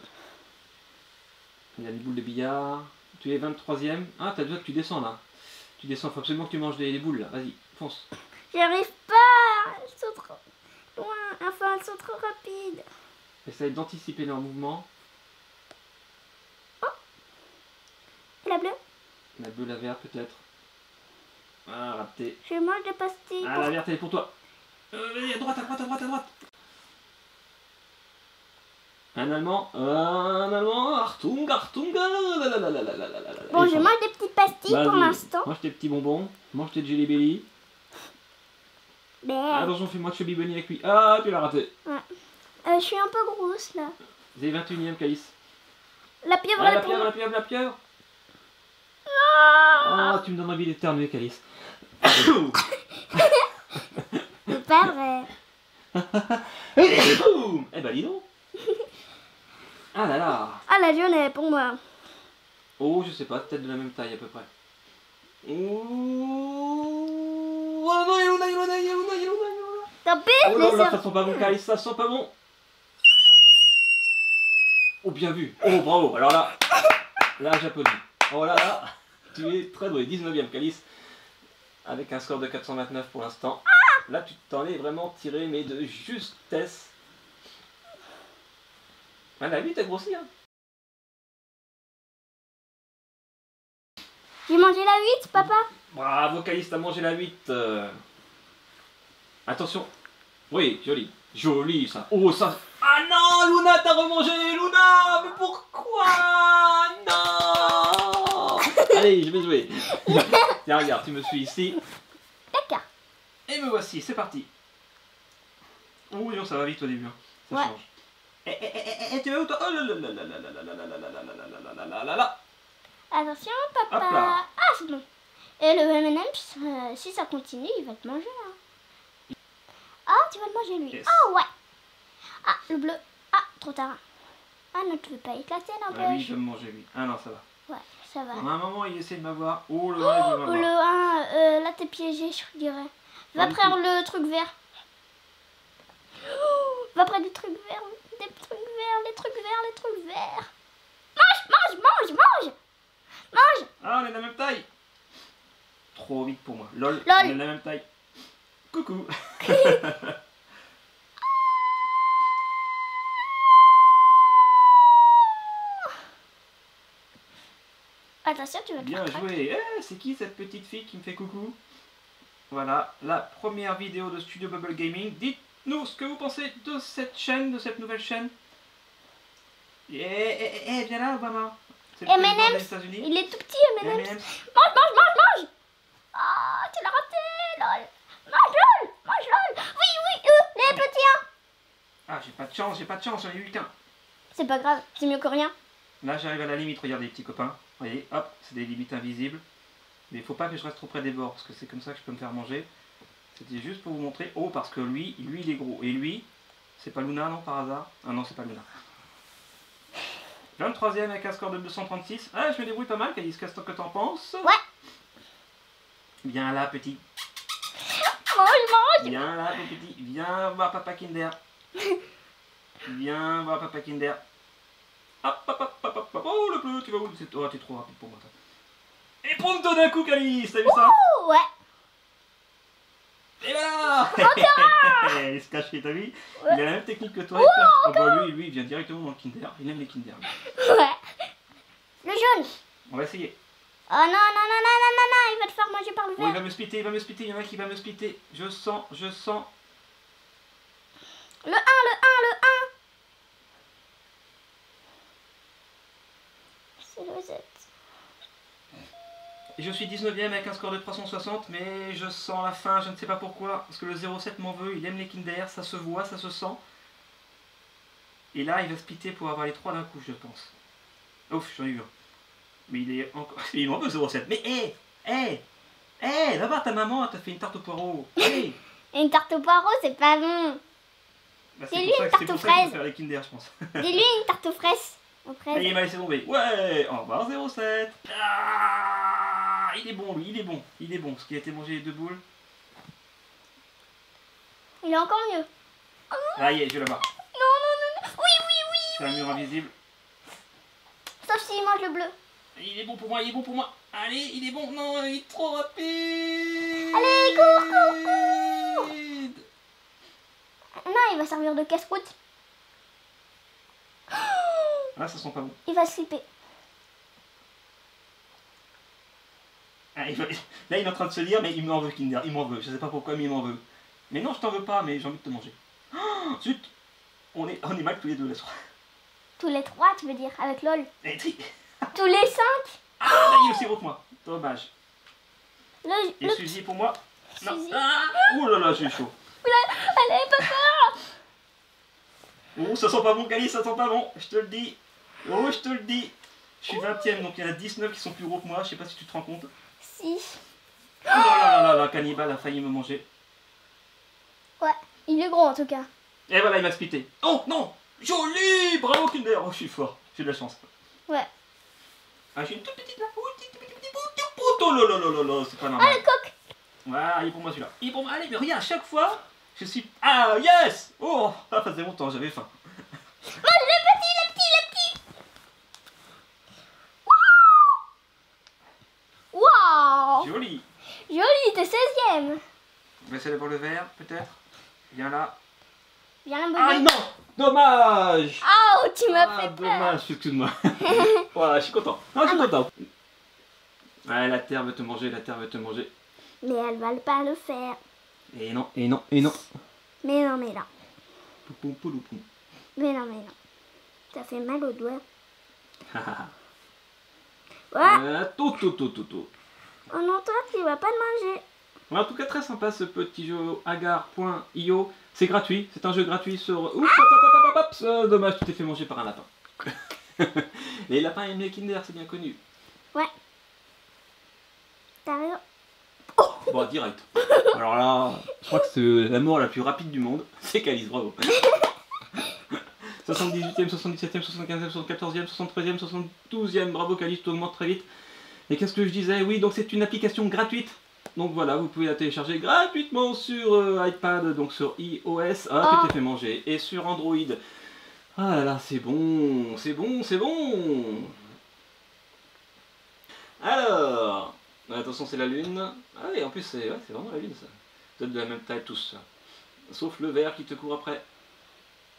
Il y a des boules de billard. Tu es 23ème. Ah, t'as déjà que tu descends là. Tu descends, faut absolument que tu manges des, des boules là. Vas-y, Fonce. J'y arrive pas Ils sont trop loin. Enfin, ils sont trop rapides. Essaye d'anticiper leur mouvement. Oh la bleue? La bleue, la verte peut-être. Ah, raté. Je mange des pastilles. Ah, la verte, elle est pour toi. Euh, à droite, à droite, à droite, à droite. Un allemand, un allemand, Artung, Artung, Bon, je mange des petites pastilles pour l'instant. Mange tes petits bonbons, mange tes jelly belly. Ben, Attention, fais-moi chubby bunny avec lui. Ah, tu l'as raté. euh, je suis un peu grosse là. C'est 21ème calice. La pieuvre, Ah, la pour pieuvre, la pieuvre, la pieuvre. Ah, Ah, tu me donnes envie d'éternuer, calice. c'est pas vrai. eh ben, dis donc. Ah là là. Ah, la elle est pour moi. Oh, je sais pas, peut-être de la même taille à peu près. Oh, oh non, il y a Luna, il y a Luna, il y a Luna, il y a Luna, il y a Luna. Tant pis, Oh là là, ça sent pas bon, Calice, ça sent pas bon. Oh, bien vu. Oh, bravo. Alors là, là, j'applaudis. Oh là là, tu es très doué. 19ème, Calice. Avec un score de 429 pour l'instant. Là, tu t'en es vraiment tiré, mais de justesse. Ah, la vie, t'as grossi, hein. J'ai mangé la 8, papa? Bravo, Calice, t'as mangé la 8. euh. Attention. Oui, joli. Joli, ça. Oh, ça. Ah non, Luna, t'as remangé. Luna, mais pourquoi Non Allez, je vais jouer. Tiens, regarde, tu me suis ici. D'accord. Et me voici, c'est parti. Oh, non, ça va vite au début. hein. Ça Ouais. change. Eh, eh, eh, eh, eh, tu vas où toi Oh là là là là là là là là là là là là là là là là là là. Attention, papa. Ah, c'est bon. Et le M&M's, euh, si ça continue, il va te manger. hein. Ah, tu vas le manger lui. Yes. Ah ouais. Ah, le bleu. Ah, trop tard. Ah non, tu veux pas éclater, Ah oui, n'empêche. je vais me manger lui. Ah non, ça va. Ouais, ça va. À un moment, il essaie de m'avoir. Oh, le vin, il veut Oh, le m'avoir. 1, euh, là t'es piégé, je dirais. Va Pas prendre le truc vert. Oh, va prendre des trucs verts, des trucs verts, les trucs verts, les trucs verts. Mange, mange, mange, mange. Mange. Ah, on est de la même taille Trop vite pour moi. Lol, Lol. on est de la même taille. Coucou Attention, tu vas te Bien faire joué Eh, C'est qui cette petite fille qui me fait coucou? Voilà, la première vidéo de Studio Bubble Gaming. Dites-nous ce que vous pensez de cette chaîne, de cette nouvelle chaîne. Eh, eh, eh, eh, viens là, Obama C'est le M&M's. président des États-Unis. Il est tout petit. M&M's. Mange, mange, mange, mange. Ah, tu l'as raté, lol. Mange, lol. Mange, lol. Oui, oui, eux, les petits, hein. Ah, j'ai pas de chance, j'ai pas de chance, j'en ai eu qu'un. C'est pas grave, c'est mieux que rien. Là, j'arrive à la limite, regardez, petits copains. Voyez, hop, c'est des limites invisibles. Mais il faut pas que je reste trop près des bords, parce que c'est comme ça que je peux me faire manger. C'était juste pour vous montrer. Oh, parce que lui, lui, il est gros. Et lui, c'est pas Luna, non, par hasard? Ah non, c'est pas Luna. 23ème avec un score de 236. Ah, je me débrouille pas mal, Calice, qu'est-ce que t'en penses? Ouais. Viens là, petit. Mange, mange. Viens là, petit. Viens voir Papa Kinder. Viens voir Papa Kinder. Hop, hop, hop, hop, hop, hop. Oh, le bleu, tu vas où? C'est- Oh, t'es trop rapide pour moi, toi. Et prends-toi d'un coup, Calice, t'as vu ça? Oh, ouais. Et voilà Il se cache, t'as vu? Ouais. Il a la même technique que toi, il cache. Ah bah lui, lui, il vient directement dans le Kinder. Il aime les Kinder. Ouais. Le jaune. On va essayer. Oh non, non, non, non, non, non, non, il va te faire manger par le Oh, il va me splitter, il va me splitter. Il y en a qui va me splitter. Je sens, je sens. Le 1, le 1, le 1. C'est le Z. Et je suis 19ème avec un score de 360, mais je sens la fin, je ne sais pas pourquoi. Parce que le 07 m'en veut, il aime les Kinder, ça se voit, ça se sent. Et là, il va splitter pour avoir les trois d'un coup, je pense. Ouf, j'en ai eu un. Mais il est encore. Il m'en veut 07. Mais hé Hé Hé Va voir ta maman, elle t'a fait une tarte au poireau. Et une tarte au poireau, c'est pas bon. Bah, C'est lui, une tarte aux fraises. faire les Kinder, je pense. Dis-lui une tarte aux fraises. Aux fraises. Et il m'a laissé tomber. Ouais Au revoir 07 Ah Il est bon, lui, il est bon. Il est bon, parce qu'il a été mangé les deux boules. Il est encore mieux. Ah, y est, je vais l'avoir. Non, non, non, non. Oui, oui, oui. C'est un mur invisible. Sauf s'il mange le bleu. Il est bon pour moi, il est bon pour moi. Allez, il est bon. Non, il est trop rapide. Allez, cours, cours, Non, il va servir de casse-croûte. Ah, ça sent pas bon. Il va slipper. Ah, il va- Là, il est en train de se dire, mais il m'en veut, Kinder. Il m'en veut. Je sais pas pourquoi, mais il m'en veut. Mais non, je t'en veux pas, mais j'ai envie de te manger. Oh, zut on est, on est mal tous les deux là. soir. Tous les trois, tu veux dire, avec LOL. Eh, tri- Tous les cinq. Ah, là, il est aussi gros que moi. Dommage. Le, Et le, Suzy pour moi. Non. Ah Ouh là là, j'ai chaud. Allez, papa Oh, ça sent pas bon, Calice, ça sent pas bon. Je te le dis. Oh, je te le dis. Je suis 20ème, donc il y en a 19 qui sont plus gros que moi. Je sais pas si tu te rends compte. Si. Oh là là là là, cannibale a failli me manger. Ouais, il est gros en tout cas. Et voilà, il m'a splitté. Oh non Joli Bravo Kinder Oh, je suis fort. J'ai de la chance. Ouais. Ah, j'ai une toute petite là. Oh, là là là c'est pas Ah, normal. le coq Voilà, il est pour moi celui-là. Il est pour moi. Allez, mais regarde, à chaque fois, je suis. Ah, yes Oh Ça faisait longtemps, j'avais faim. Oh, le petit, le petit, le petit Waouh Joli Joli, t'es 16ème On va essayer d'avoir le vert, peut-être. Viens là. Viens la Ah non Dommage Ah, oh, tu m'as Ah, fait peur dommage, excuse-moi. voilà, je suis content. Ah, je suis content. Ouais, la terre veut te manger, la terre veut te manger. Mais elle va pas le faire. Et non, et non, et non. Mais non, mais pouloupoum. Mais non, mais non. Ça fait mal au doigt. Haha. Ouais. Euh, tout, tout, tout, tout, tout. Oh non, toi, tu vas pas le manger. Ouais, en tout cas, très sympa ce petit jeu agar.io. C'est gratuit, c'est un jeu gratuit sur. Oups, hop, hop, hop, hop, hop, euh, dommage, tu t'es fait manger par un lapin. Les lapins aiment les Kinder, c'est bien connu. T'as raison. Bon, direct. Alors là, je crois que c'est la mort la plus rapide du monde. C'est Calice, bravo. 78e, 77e, 75e, 74e, 73e, 72e, bravo Calice, tu augmentes très vite. Et qu'est-ce que je disais? Oui, donc c'est une application gratuite. Donc voilà, vous pouvez la télécharger gratuitement sur euh, iPad, donc sur iOS. Ah, Ah. tu t'es fait manger. Et sur Android. Ah là là, c'est bon, c'est bon, c'est bon. Alors, attention, c'est la lune. Ah oui, en plus, c'est ouais, vraiment la lune ça. Vous êtes de la même taille tous. Sauf le vert qui te court après.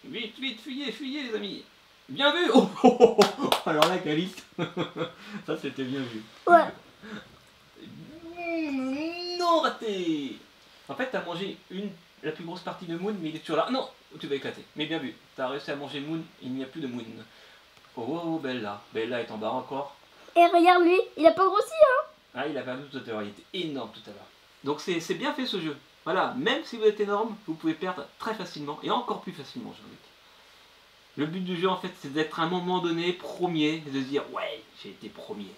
Vite, vite, fuyez, fuyez les amis. Bien vu oh, oh, oh, oh. Alors là, Calice, ça c'était bien vu. Ouais. Mmh, Non, raté En fait, t'as mangé une, la plus grosse partie de Moon, mais il est toujours là. Non, tu vas éclater. Mais bien vu, t'as réussi à manger Moon, il n'y a plus de Moon. Oh, Bella. Bella est en bas encore. Et regarde lui, il a pas grossi. hein. Ah, il a perdu tout à l'heure, il était énorme tout à l'heure. Donc c'est bien fait ce jeu. Voilà, même si vous êtes énorme, vous pouvez perdre très facilement, et encore plus facilement, j'ai envie de. Le but du jeu, en fait, c'est d'être à un moment donné premier, et de se dire, ouais, j'ai été premier.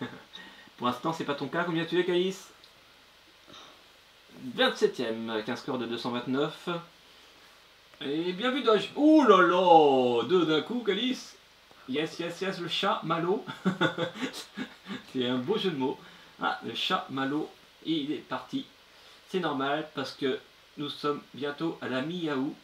Pour l'instant, c'est pas ton cas. Combien tu es, Caïs? 27ème, avec un score de 229. Et bien vu, Dodge. Ouh là là Deux d'un coup, Calice. Yes, yes, yes, le chat malo. c'est un beau jeu de mots. Ah, le chat malo, il est parti. C'est normal parce que nous sommes bientôt à la mi-août.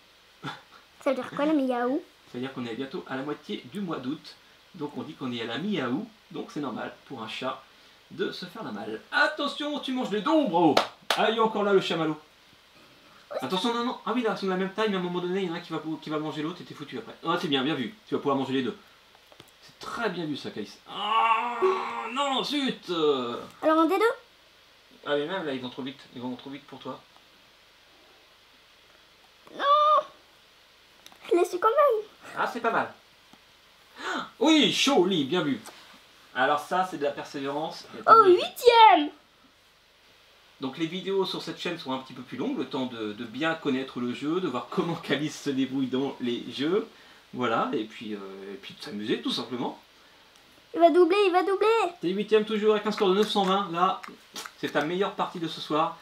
Ça veut dire quoi la miaou C'est-à-dire qu'on est bientôt à la moitié du mois d'août. Donc on dit qu'on est à la mi-août. Donc c'est normal pour un chat de se faire la malle. Attention, tu manges les dons, bravo Ah, il est encore là le chamallow. Attention, non, non. Ah oui, là, ils sont de la même taille, mais à un moment donné, il y en a un qui va, qui va manger l'autre et t'es foutu après. Ah, c'est bien, bien vu. Tu vas pouvoir manger les deux. C'est très bien vu ça, Caïs. Ah, non, zut euh. Alors on des deux? Ah, mais même là, ils vont trop vite. Ils vont trop vite pour toi. Je l'ai su quand même. Ah, c'est pas mal. Ah, Oui, chaud, lit, bien vu. Alors ça, c'est de la persévérance. Oh, huitième Donc les vidéos sur cette chaîne sont un petit peu plus longues, le temps de, de bien connaître le jeu, de voir comment Calice se débrouille dans les jeux. Voilà, et puis, euh, et puis de s'amuser tout simplement. Il va doubler, il va doubler. T'es 8ème toujours avec un score de 920. Là, c'est ta meilleure partie de ce soir.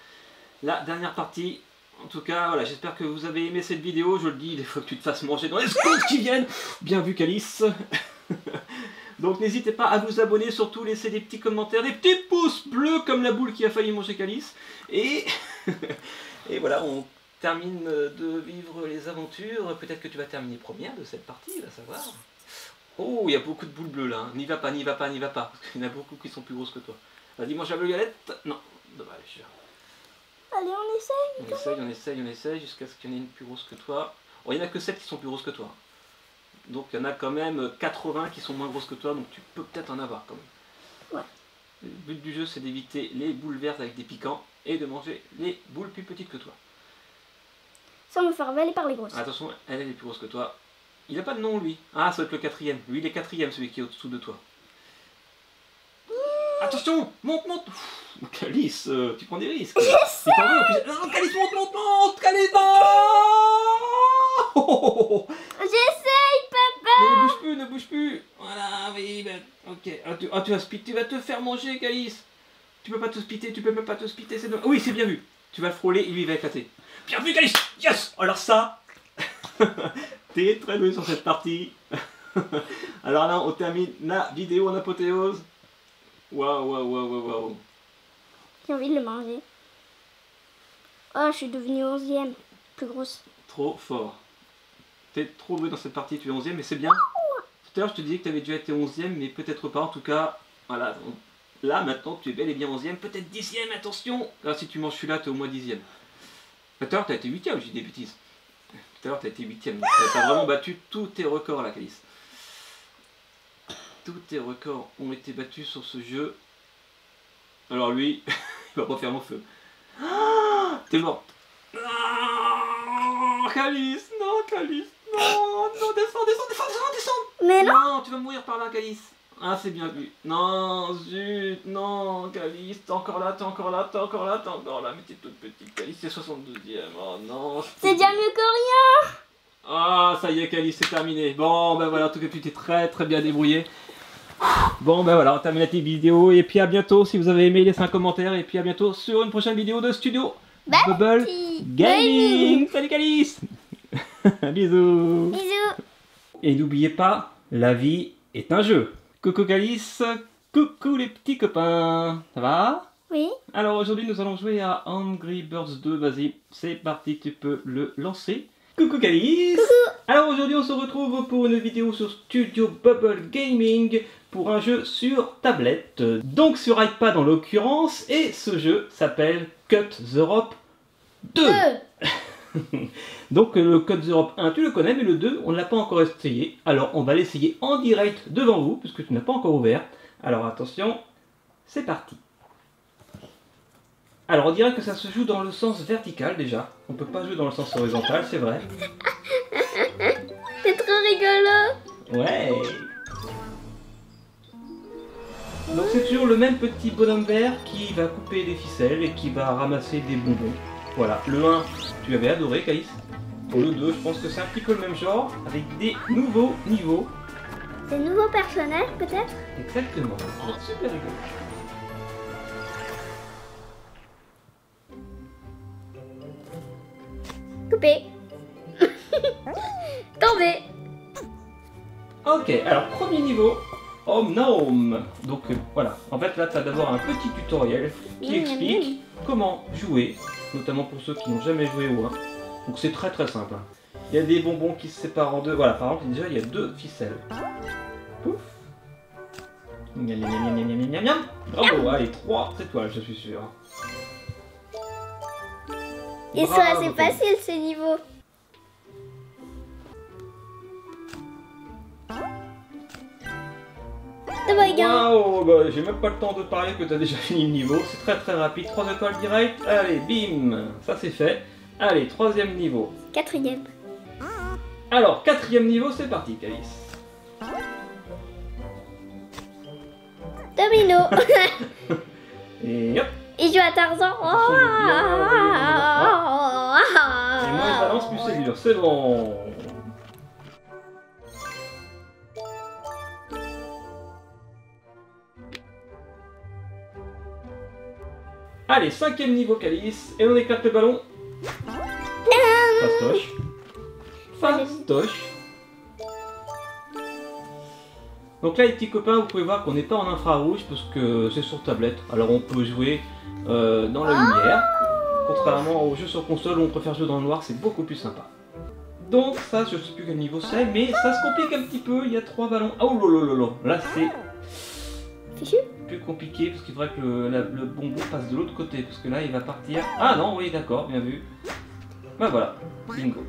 La dernière partie. En tout cas, voilà, j'espère que vous avez aimé cette vidéo. Je le dis, des fois que tu te fasses manger dans les secondes qui viennent. Bien vu, Calice. Donc n'hésitez pas à vous abonner, surtout laisser des petits commentaires, des petits pouces bleus comme la boule qui a failli manger Calice. Et, et voilà, on termine de vivre les aventures. Peut-être que tu vas terminer première de cette partie, va savoir. Oh, il y a beaucoup de boules bleues là. hein. N'y va pas, n'y va pas, n'y va pas. Parce qu'il y en a beaucoup qui sont plus grosses que toi. Vas-y, mange la bleue galette. Non, dommage. Allez, on essaye. On essaye, on essaye, on essaye jusqu'à ce qu'il y en ait une plus grosse que toi. Oh, il n'y en a que 7 qui sont plus grosses que toi. Donc il y en a quand même 80 qui sont moins grosses que toi, donc tu peux peut-être en avoir quand même. Ouais. Le but du jeu c'est d'éviter les boules vertes avec des piquants et de manger les boules plus petites que toi. Sans me faire avaler par les grosses. Attention, elle elle est plus grosse que toi. Il n'a pas de nom lui. Ah, ça va être le quatrième. Lui il est quatrième, celui qui est au-dessous de toi. Attention, monte, monte. Calice, euh, tu prends des risques. Il t'en veut, en plus. Non, Calice, monte, monte, monte. Calice, non Oh, oh, oh, oh. J'essaye, papa. Mais ne bouge plus, ne bouge plus. Voilà, oui, ben, ok. Ah, tu, ah, tu vas tu vas te faire manger, Calice. Tu peux pas te spiter, tu peux même pas te spiter, c'est. Oui, c'est bien vu. Tu vas le frôler et lui il va éclater. Bien vu, Calice Yes Alors ça, t'es très doué sur cette partie. Alors là, on termine la vidéo en apothéose. Waouh, waouh, waouh, waouh, waouh. J'ai envie de le manger. Oh, je suis devenue onzième. Plus grosse. Trop fort. T'es trop doué dans cette partie, tu es 11ème, mais c'est bien. Tout à l'heure, je te disais que tu avais déjà été 11ème, mais peut-être pas. En tout cas, voilà. Là, maintenant, tu es bel et bien 11ème, peut-être 10ème, attention Là, si tu manges celui-là, tu es au moins 10ème. Tout à l'heure, tu as été 8ème, j'ai dit des bêtises. Tout à l'heure, tu as été 8ème. Tu as vraiment battu tous tes records, là, Calice. Tous tes records ont été battus sur ce jeu. Alors lui, il va pas faire mon feu. T'es mort. Ah, Calice, non, Calice, non, non, descends, descends, descends, descends, descends. Mais non. Non, tu vas mourir par là, Calice. Ah, c'est bien vu. Non, zut, non, Calice, t'es encore là, t'es encore là, t'es encore là, t'es encore là, mais t'es toute petite, Calice, c'est 62ème. Oh non. C'est déjà mieux que rien. Ah, ça y est, Calice, c'est terminé. Bon, ben voilà, en tout cas, tu t'es très très bien débrouillé. Bon, ben voilà, on termine la petite vidéo. Et puis à bientôt si vous avez aimé, laissez un commentaire. Et puis à bientôt sur une prochaine vidéo de Studio Bubble Petit Gaming. Salut, Calice Bisous Bisous. Et n'oubliez pas, la vie est un jeu. Coucou Calice, coucou les petits copains. Ça va? Oui. Alors aujourd'hui nous allons jouer à Angry Birds 2. Vas-y, c'est parti, tu peux le lancer. Coucou Calice Alors aujourd'hui on se retrouve pour une vidéo sur Studio Bubble Gaming pour un jeu sur tablette. Donc sur iPad en l'occurrence et ce jeu s'appelle Cut the Rope 2. Deux. Donc euh, le Code Europe 1 tu le connais mais le 2 on ne l'a pas encore essayé. Alors on va l'essayer en direct devant vous puisque tu n'as pas encore ouvert. Alors attention, c'est parti. Alors on dirait que ça se joue dans le sens vertical déjà. On peut pas jouer dans le sens horizontal, c'est vrai. C'est trop rigolo. Ouais. Donc c'est toujours le même petit bonhomme vert qui va couper des ficelles et qui va ramasser des bonbons. Voilà, le 1, tu avais adoré Caïs. Le 2, je pense que c'est un petit peu le même genre, avec des nouveaux niveaux. Des nouveaux personnages peut-être? Exactement, super rigolo. Coupé. Tombé. Ok, alors premier niveau, Home Gnome. Donc euh, voilà, en fait là tu as d'abord un petit tutoriel qui explique comment jouer, notamment pour ceux qui n'ont jamais joué au 1. Donc c'est très très simple. hein. Il y a des bonbons qui se séparent en deux. Voilà, par exemple déjà il y a deux ficelles. Pouf. Miam, miam, miam, miam. Bravo, allez, 3 étoiles je suis sûr. Ils sont assez faciles ce niveau. Waouh, bah, j'ai même pas le temps de parler que tu as déjà fini le niveau. C'est très très rapide. 3 étoiles direct. Allez, bim. Ça c'est fait. Allez, troisième niveau. Quatrième. Alors, quatrième niveau, c'est parti, Calice. Domino. Et hop. Il joue à Tarzan. Oh. Et balance, plus c'est dur. C'est bon. Allez, cinquième niveau, Calice. Et on éclate le ballon. Fastoche. Fastoche. Donc là, les petits copains, vous pouvez voir qu'on n'est pas en infrarouge parce que c'est sur tablette. Alors on peut jouer euh, dans la lumière. Contrairement aux jeux sur console où on préfère jouer dans le noir, c'est beaucoup plus sympa. Donc ça, je sais plus quel niveau c'est, mais ça se complique un petit peu. Il y a trois ballons. Oh là. Là, c'est Fichu. plus compliqué parce qu'il faudrait que le, la- le bonbon passe de l'autre côté parce que là, il va partir. Ah non, oui, d'accord, bien vu. Bah voilà, bingo.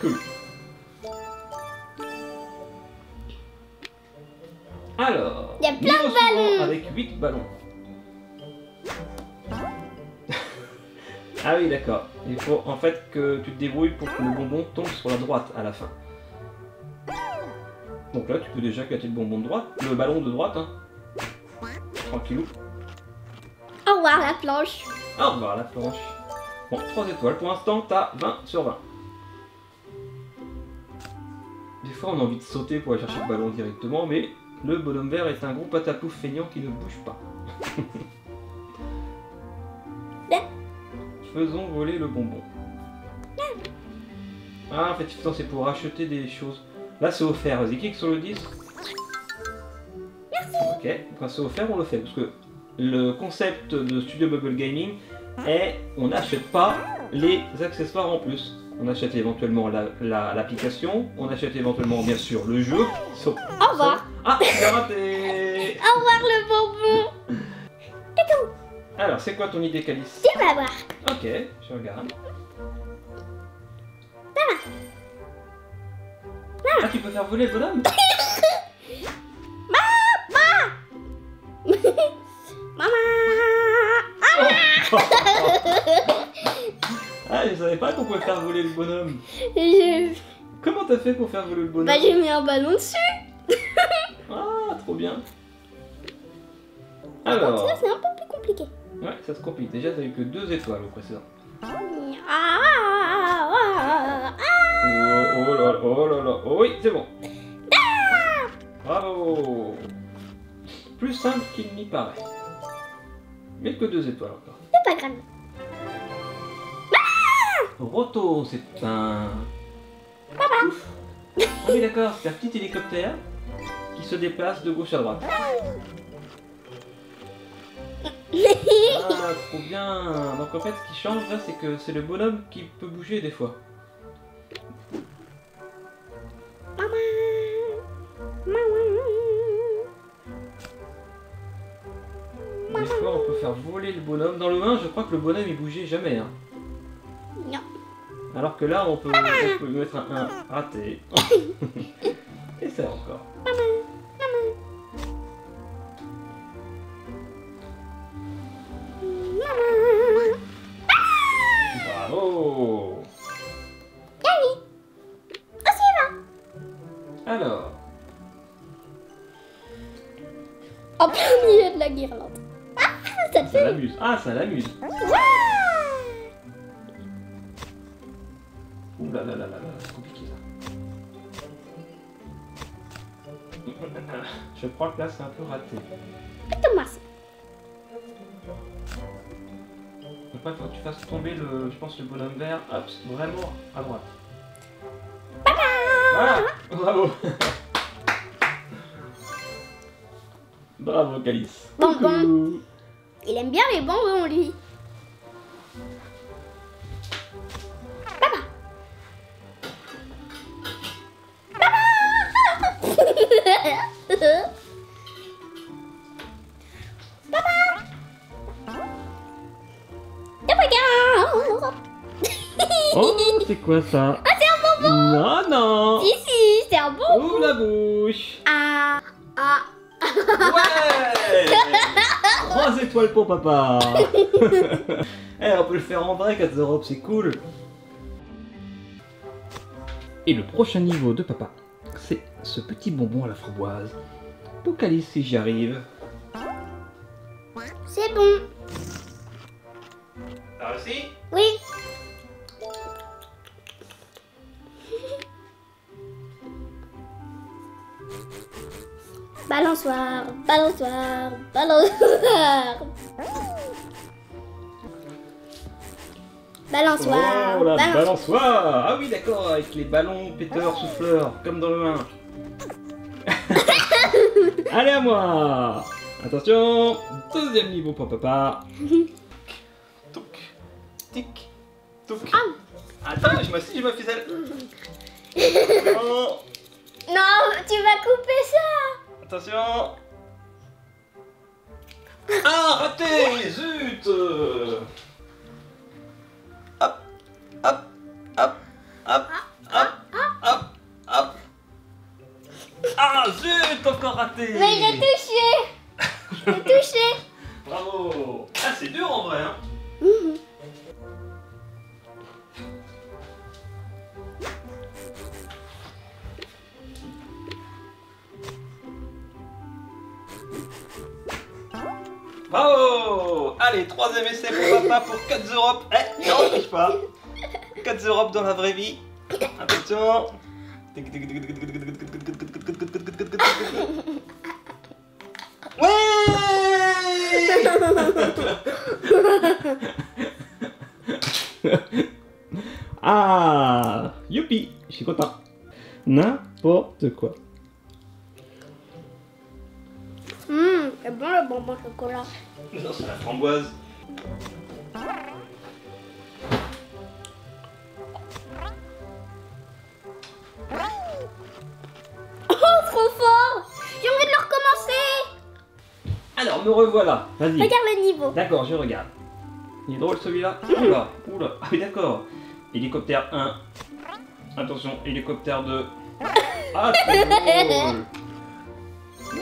Cool. Alors, Il y a plein de ballons. Avec 8 ballons. ah oui, d'accord. Il faut en fait que tu te débrouilles pour que le bonbon tombe sur la droite à la fin. Donc là, tu peux déjà éclater le bonbon de droite, le ballon de droite, hein. Tranquillou. Au revoir la planche. Au revoir la planche. Bon, 3 étoiles. Pour l'instant, t'as 20 sur 20. Des fois, on a envie de sauter pour aller chercher le ballon directement, mais le bonhomme vert est un gros patapouf feignant qui ne bouge pas. Faisons voler le bonbon. Ah, en fait, c'est pour acheter des choses. Là, c'est offert. Vas-y, clique sur le 10. Merci. Ok, quand c'est offert, on le fait. Parce que le concept de Studio Bubble Gaming est on n'achète pas les accessoires en plus. On achète éventuellement la- la- l'application, on achète éventuellement bien sûr le jeu. Sauf- Au revoir. Ah, j'ai raté Au revoir le bonbon. Alors, c'est quoi ton idée, Calice? Tu vas voir. Ok, je regarde. Ah, tu peux faire voler le bonhomme Maman. Ah, je savais pas qu'on pouvait faire voler le bonhomme. Je- Comment t'as fait pour faire voler le bonhomme Bah j'ai mis un ballon dessus. Ah, trop bien. Ça Alors, c'est un peu plus compliqué. ouais, ça se complique. Déjà, t'as eu que deux étoiles au précédent. Ah, ah, ah, ah. Oh, oh là, oh là là. Oh oui, c'est bon. Bravo. Plus simple qu'il n'y paraît. Mais que deux étoiles encore. C'est pas grave. Roto, c'est un. Ouf. Ah oui, d'accord, c'est un petit hélicoptère qui se déplace de gauche à droite. Ah, trop bien. Donc en fait, ce qui change là, c'est que c'est le bonhomme qui peut bouger des fois. Des fois, on peut faire voler le bonhomme. Dans le 1, je crois que le bonhomme il bougeait jamais. Hein. Non. Alors que là, on peut, on peut lui mettre un 1 raté. Et ça encore. Bravo Alors, En plein milieu de la guirlande. Ah, ça te ça fait. l'amuse. Ah, ça l'amuse. Ouh là là là là là, c'est compliqué ça. Je crois que là, c'est un peu raté. Thomas. Faut que tu fasses tomber le, je pense, le bonhomme vert hop, vraiment à droite. Voilà Bravo Bravo, Calice. Bonbon. Il aime bien les bonbons lui. Quoi ça Ah, c'est un bonbon Non, non Si si, c'est un bonbon. Ouvre la bouche Ah ah. Ouais Trois étoiles pour papa Eh, on peut le faire en vrai, 4 Europe, c'est cool Et le prochain niveau de papa, c'est ce petit bonbon à la framboise. Pocalis si j'y arrive. C'est bon. Balançoire, balançoire. Balançoire, Oh la balançoire. balançoire Ah oui d'accord, avec les ballons péteurs souffleurs, comme dans le 1. Allez à moi Attention, deuxième niveau pour papa. Touc, tic, touc. Attends, je m'assieds, je me ficelle. Oh, Non, tu vas couper ça. attention. Ah, raté Zut Hop, hop, hop, hop, hop, hop, hop. Ah, zut, encore raté Mais j'ai touché. J'ai touché. Bravo Ah, c'est dur en vrai, hein Mhm. Bravo Allez, troisième essai pour papa pour 4 Europe. Eh, non, touche pas. 4 Europe dans la vraie vie. Attention. Ouais Ah Youpi Je suis content. N'importe quoi. Hum, c'est bon le bonbon chocolat. Non, c'est la framboise. Oh, trop fort J'ai envie de le recommencer Alors, me revoilà. Vas-y. Regarde le niveau. D'accord, je regarde. Il est drôle celui-là. Oula, oula. Ah oui, d'accord. Hélicoptère 1. Attention, hélicoptère 2. Ah.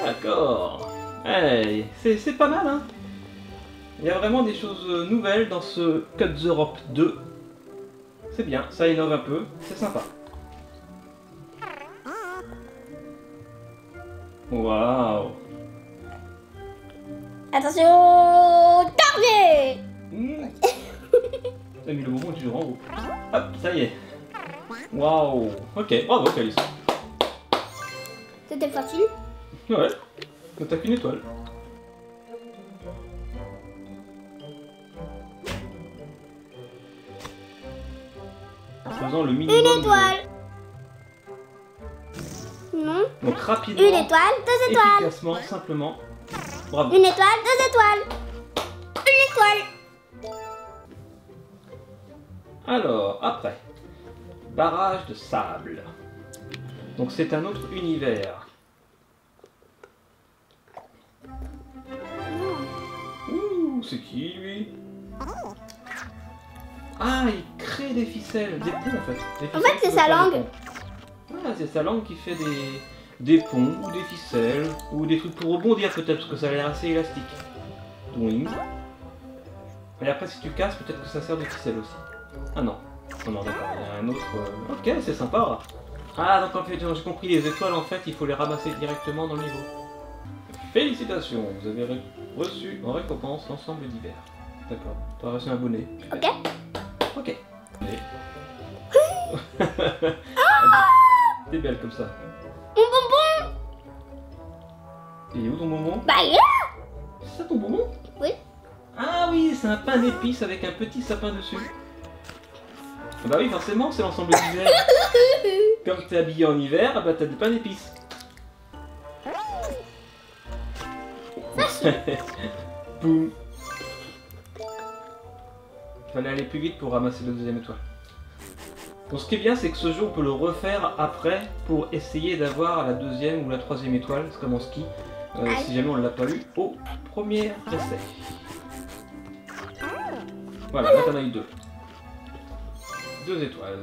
D'accord. Hey, c'est c'est pas mal, hein. Il y a vraiment des choses euh, nouvelles dans ce Cut the Rope 2. C'est bien, ça innove un peu, c'est sympa. Waouh Attention Target Mmh. T'as mis le bonbon toujours en haut. Hop, ça y est. Waouh. Ok, bravo Calice. C'était facile. Ouais. T'as qu'une étoile. En faisant le minimum. Une de- étoile Non. Donc rapidement, Une étoile, deux étoiles. efficacement, simplement. Bravo. Une étoile, deux étoiles. Une étoile. Alors, après. Barrage de sable. Donc c'est un autre univers. Des ponts en fait. En fait, c'est sa langue. Voilà, c'est sa langue qui fait des, des ponts ou des ficelles ou des trucs pour rebondir peut-être parce que ça a l'air assez élastique. Doing. Et après, si tu casses, peut-être que ça sert de ficelle aussi. Ah non. Non, non, d'accord, il y a un autre. euh, Ok, c'est sympa. Ah, donc en fait, j'ai compris, les étoiles, en fait, il faut les ramasser directement dans le niveau. Félicitations, vous avez re- reçu en récompense l'ensemble d'hiver. D'accord, tu as reçu un bonnet. Ok. Allez. T'es belle comme ça. Mon bonbon Et où ton bonbon? Bah là C'est ça ton bonbon? Oui. Ah oui, c'est un pain d'épices avec un petit sapin dessus. Ah Bah oui, forcément, c'est l'ensemble d'hiver. Comme t'es habillé en hiver, ah bah t'as du pain d'épices. Boum. Fallait aller plus vite pour ramasser la deuxième étoile. Donc ce qui est bien, c'est que ce jeu, on peut le refaire après pour essayer d'avoir la deuxième ou la troisième étoile. C'est comme en ski, euh, si jamais on ne l'a pas eu au premier essai. Voilà, là t'en as eu deux. Deux étoiles.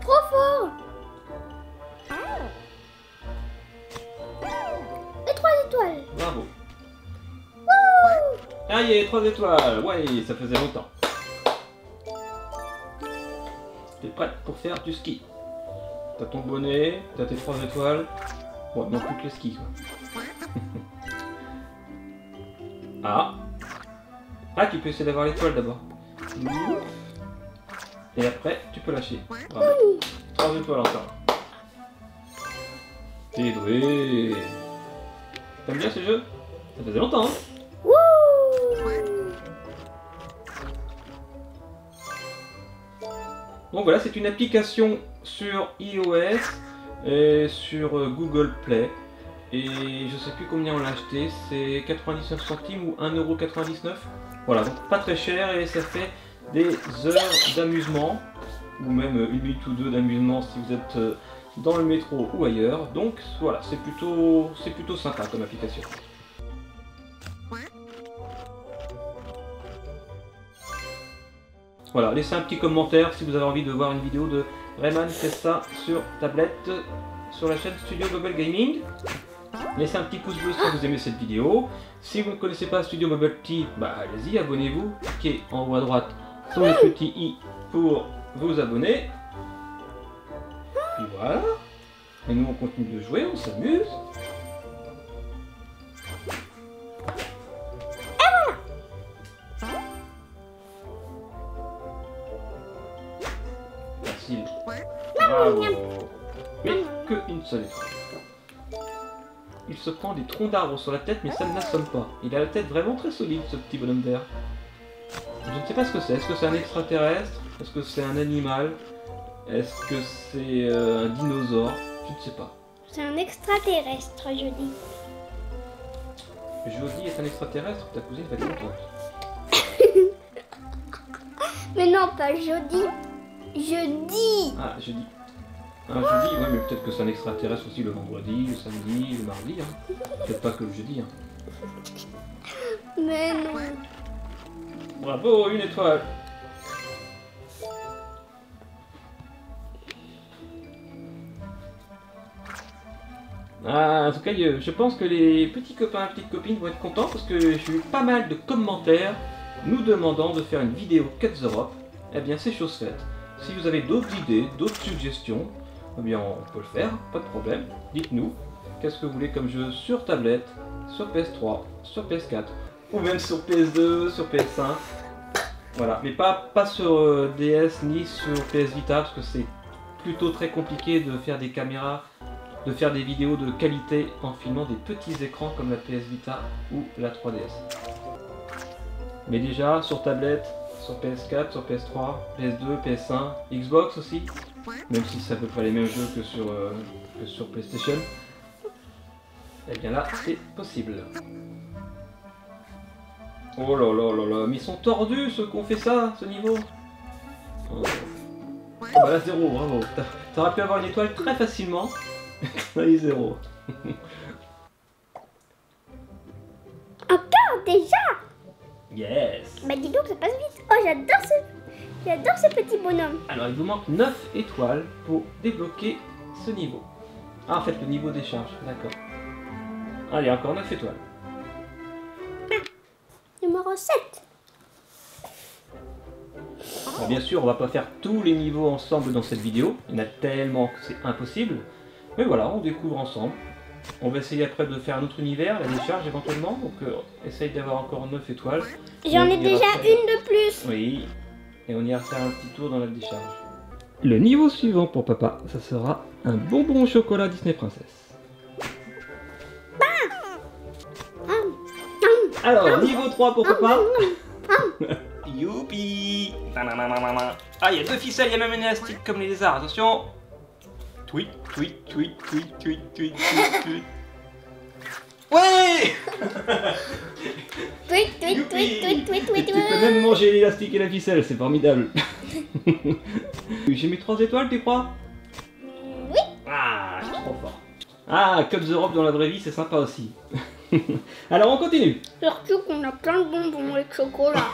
Trop fort Et trois étoiles Bravo. Ah, il y a trois étoiles. Ouais, ça faisait longtemps. T'es prête pour faire du ski? T'as ton bonnet, t'as tes trois étoiles. Bon, non plus que le ski, quoi. ah. Ah, tu peux essayer d'avoir l'étoile d'abord. Et après, tu peux lâcher. Bravo. Trois étoiles encore. T'es doué. T'aimes bien ce jeu? Ça faisait longtemps, hein? Donc voilà, c'est une application sur iOS et sur euh, Google Play. Et je sais plus combien on l'a acheté, c'est 99 centimes ou 1,99€. Voilà, donc pas très cher et ça fait des heures d'amusement, ou même une minute ou deux d'amusement si vous êtes euh, dans le métro ou ailleurs. Donc voilà, c'est plutôt, c'est plutôt sympa comme application. Voilà, laissez un petit commentaire si vous avez envie de voir une vidéo de Rayman ça sur tablette sur la chaîne Studio Bubble Gaming. Laissez un petit pouce bleu si vous aimez cette vidéo. Si vous ne connaissez pas Studio Bubble Tea, bah allez-y, abonnez-vous. Cliquez en haut à droite sur le petit i pour vous abonner. Puis voilà. Et nous, on continue de jouer, on s'amuse. Bravo. Mais que une seule. Il se prend des troncs d'arbres sur la tête, mais ça ne l'assomme pas. Il a la tête vraiment très solide, ce petit bonhomme vert. Je ne sais pas ce que c'est. Est-ce que c'est un extraterrestre? Est-ce que c'est un animal? Est-ce que c'est euh, un dinosaure? Je ne sais pas. C'est un extraterrestre, je dis. Jodie est un extraterrestre? Ta cousine va être contente. Mais non, pas jeudi. Jeudi. Ah, jeudi. Ah, jeudi, ouais, mais peut-être que c'est un extraterrestre aussi le vendredi, le samedi, le mardi. Hein. Peut-être pas que le jeudi. Hein. Mais non. Bravo, une étoile Ah, en tout cas, euh, je pense que les petits copains et petites copines vont être contents parce que j'ai eu pas mal de commentaires nous demandant de faire une vidéo Cut the Rope. Eh bien, c'est chose faite. Si vous avez d'autres idées, d'autres suggestions, eh bien, on peut le faire, pas de problème. Dites-nous, qu'est-ce que vous voulez comme jeu sur tablette, sur PS3, sur PS4, ou même sur PS2, sur PS5. Voilà, mais pas, pas sur euh, DS ni sur PS Vita parce que c'est plutôt très compliqué de faire des caméras, de faire des vidéos de qualité en filmant des petits écrans comme la PS Vita ou la 3DS. Mais déjà sur tablette, sur PS4, sur PS3, PS2, PS1, Xbox aussi, même si ça peut pas les mêmes jeux que sur, euh, que sur PlayStation. Et bien là, c'est possible. Oh là là là là, mais ils sont tordus ceux qui ont fait ça, ce niveau. Oh. Ah bah là, zéro, bravo. T'a- T'aurais pu avoir une étoile très facilement. T'as eu zéro. Encore déjà? Yes. Bah dis donc, ça passe vite. Oh, j'adore ce... J'adore ce petit bonhomme. Alors, il vous manque 9 étoiles pour débloquer ce niveau. Ah, en fait, le niveau des charges, d'accord. Allez, encore 9 étoiles. Numéro 7. Alors, bien sûr, on va pas faire tous les niveaux ensemble dans cette vidéo. Il y en a tellement que c'est impossible. Mais voilà, on découvre ensemble. On va essayer après de faire un autre univers, la décharge éventuellement. Donc, euh, essaye d'avoir encore 9 étoiles. J'en ai déjà une de plus. Oui. Et on ira faire un petit tour dans la décharge. Le niveau suivant pour papa, ça sera un bonbon au chocolat Disney Princess. Alors, niveau 3 pour papa. Youpi. Ah, il y a deux ficelles, il y a même un élastique comme les lézards, attention Tweet, tweet, tweet, tweet, tweet, tweet, tweet, tweet. Ouais Tweet, tweet, tweet, tweet, tweet, Et tweet, tu peux même manger l'élastique et la ficelle, c'est formidable. J'ai mis 3 étoiles, tu crois? Oui. Ah, je suis trop fort. Ah, Cup the Rope dans la vraie vie, c'est sympa aussi. Alors, on continue. Surtout qu'on a plein de bonbons et de chocolat.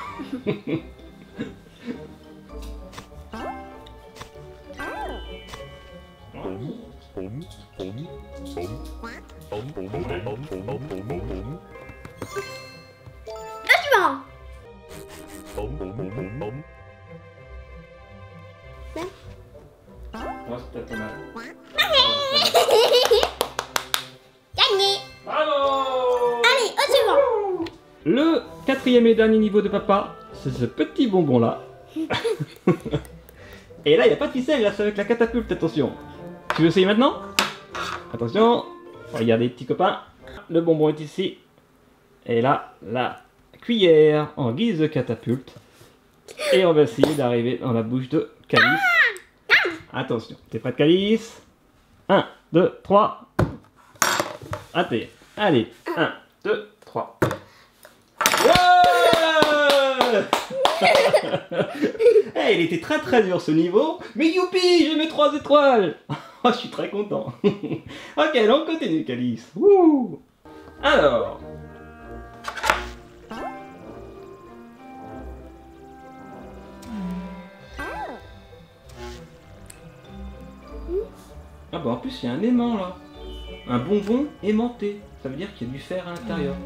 Suivant. Moi, c'est peut-être pas mal. Gagné. Bravo Allez, au suivant. Le quatrième et dernier niveau de papa, c'est ce petit bonbon là. et là, il n'y a pas de ficelle, là, c'est avec la catapulte, attention. Tu veux essayer maintenant? Attention, regardez, petits copains. Le bonbon est ici. Et là, la cuillère en guise de catapulte. Et on va essayer d'arriver dans la bouche de Calice. Attention, t'es prêt, Calice? 1, 2, 3. Raté. Allez, 1, 2, 3. Ouais Eh, il était très très dur ce niveau, mais youpi, j'ai mes 3 étoiles je suis très content Ok, on continue, Calice. Alors... Ah bah en plus il y a un aimant là. Un bonbon aimanté. Ça veut dire qu'il y a du fer à l'intérieur.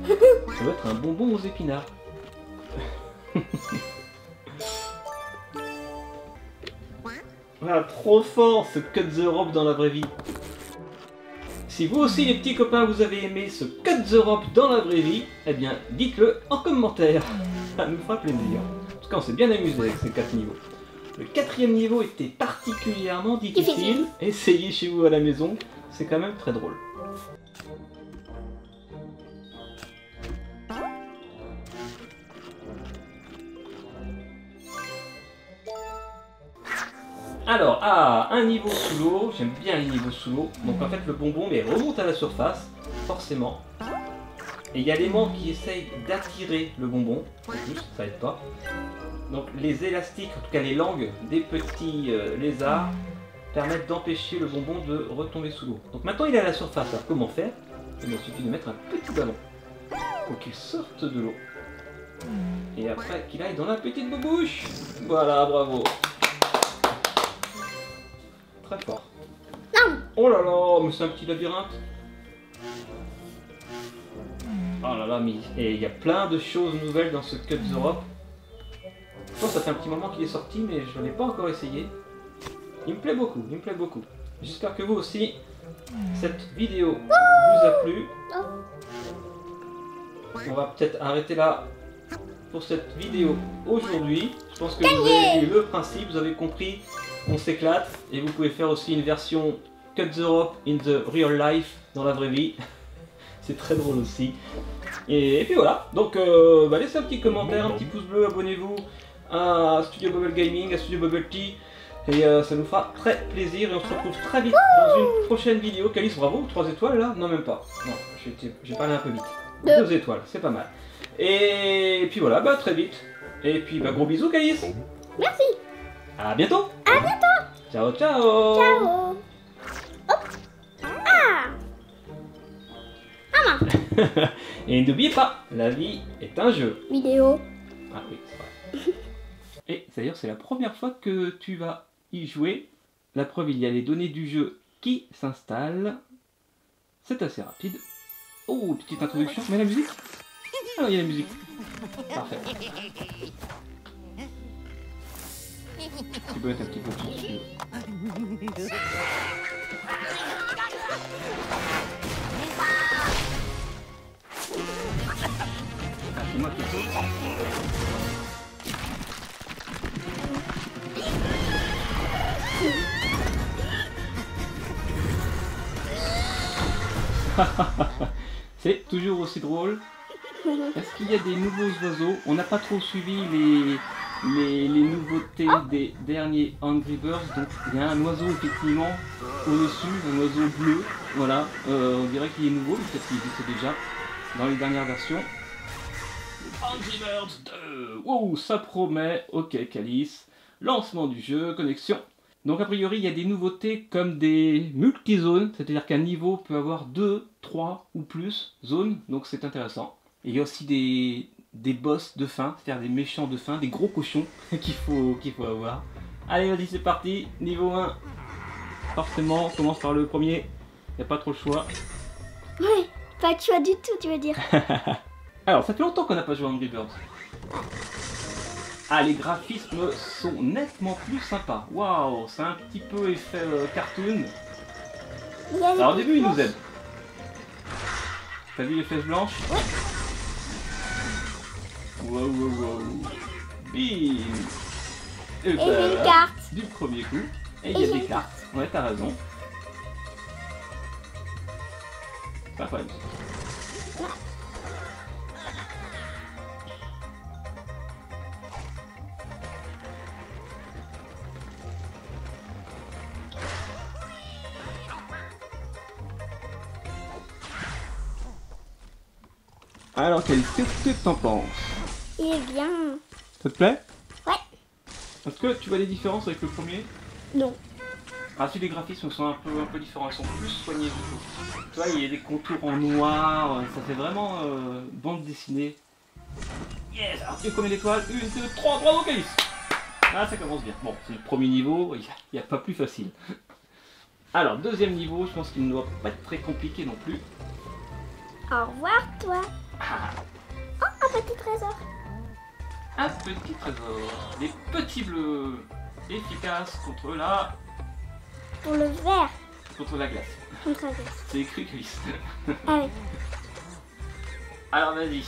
Ça doit être un bonbon aux épinards. Ah, trop fort ce Cut the Rope dans la vraie vie. Si vous aussi les petits copains vous avez aimé ce Cut the Rope dans la vraie vie, eh bien dites-le en commentaire. Ça nous fera plaisir. En tout cas on s'est bien amusé avec ces 4 niveaux. Le quatrième niveau était particulièrement. Difficile. Essayez chez vous à la maison, c'est quand même très drôle. Alors, ah, un niveau sous l'eau, j'aime bien les niveaux sous l'eau. Donc en fait le bonbon mais remonte à la surface, forcément. Et il y a l'aimant qui essaye d'attirer le bonbon, plus, ça aide pas. Donc les élastiques, en tout cas les langues des petits euh, lézards, permettent d'empêcher le bonbon de retomber sous l'eau. Donc maintenant il est à la surface, alors comment faire? Eh bien, Il suffit de mettre un petit ballon pour qu'il sorte de l'eau. Et après qu'il aille dans la petite bouche. Voilà, bravo. Très fort. Non. Oh là là, mais c'est un petit labyrinthe. Oh là là, mais il y a plein de choses nouvelles dans ce Cut the Rope. Je pense que ça fait un petit moment qu'il est sorti, mais je n'en ai pas encore essayé. Il me plaît beaucoup, il me plaît beaucoup. J'espère que vous aussi, cette vidéo vous a plu. On va peut-être arrêter là pour cette vidéo aujourd'hui. Je pense que vous avez vu le principe, vous avez compris, on s'éclate. Et vous pouvez faire aussi une version Cut the Rope in the real life, dans la vraie vie. C'est très drôle aussi. Et, et puis voilà, donc euh, bah, laissez un petit commentaire, un petit pouce bleu, abonnez-vous à Studio Bubble Gaming, à Studio Bubble Tea. Et euh, ça nous fera très plaisir et on se retrouve très vite dans une prochaine vidéo. Calice, bravo, 3 étoiles là Non, même pas. Non, j'ai- parlé un peu vite. Deux. 2 étoiles, c'est pas mal. Et puis voilà, bah très vite. Et puis bah gros bisous Calice. Merci. À bientôt. À bientôt. Ciao ciao. Ciao. Hop. Ah. Ah. Et n'oubliez pas, la vie est un jeu. Vidéo. Ah oui, c'est vrai. Et d'ailleurs, c'est la première fois que tu vas y jouer. La preuve, il y a les données du jeu qui s'installent. C'est assez rapide. Oh, petite introduction. Mais la musique Ah, il y a la musique. Parfait. Tu peux mettre un petit peu. Ah, c'est. C'est toujours aussi drôle. Est-ce qu'il y a des nouveaux oiseaux? On n'a pas trop suivi les, les, nouveautés des derniers Angry Birds. Donc il y a un oiseau effectivement au-dessus, un oiseau bleu. Voilà, Euh, on dirait qu'il est nouveau, mais peut-être qu'il existait déjà dans les dernières versions. Angry Birds 2 Wow, ça promet. Ok, Calice. Lancement du jeu, connexion. Donc a priori, il y a des nouveautés comme des multi-zones, c'est-à-dire qu'un niveau peut avoir 2, 3 ou plus zones, donc c'est intéressant. Et il y a aussi des, des boss de fin, c'est-à-dire des méchants de fin, des gros cochons qu'il faut, qu'il faut avoir. Allez, vas-y, c'est parti, niveau 1. Forcément, on commence par le premier, il a pas trop le choix. Ouais. Pas de choix du tout, tu veux dire. Alors, ça fait longtemps qu'on n'a pas joué à Angry Birds. Ah, les graphismes sont nettement plus sympas. Waouh, c'est un petit peu effet euh, cartoon. Alors au début, il nous petites aide. T'as vu les fesses blanches Wow, wow, wow. Bim Et une carte. Du premier coup. Et il y a des cartes. Ouais, t'as raison. Pas problème. Alors, quel qu'est-ce que t'en penses? Est bien. Ça te plaît Ouais. Est-ce que tu vois des différences avec le premier Non. Ah si les graphismes sont un peu, un peu différents, ils sont plus soignés du coup. Tu vois, il y a des contours en noir, ça fait vraiment euh, bande dessinée. Yes Alors tu combien d'étoiles Une, deux, trois, bravo Calice Ah ça commence bien. Bon, c'est le premier niveau, il n'y a, pas plus facile. Alors, deuxième niveau, je pense qu'il ne doit pas être très compliqué non plus. Au revoir, toi. Ah, Oh, un petit trésor. Un petit trésor. Des petits bleus efficaces contre la, Pour le vert. contre la glace. Contre Agathe. C'est écrit Calice. Ah oui. Alors vas-y.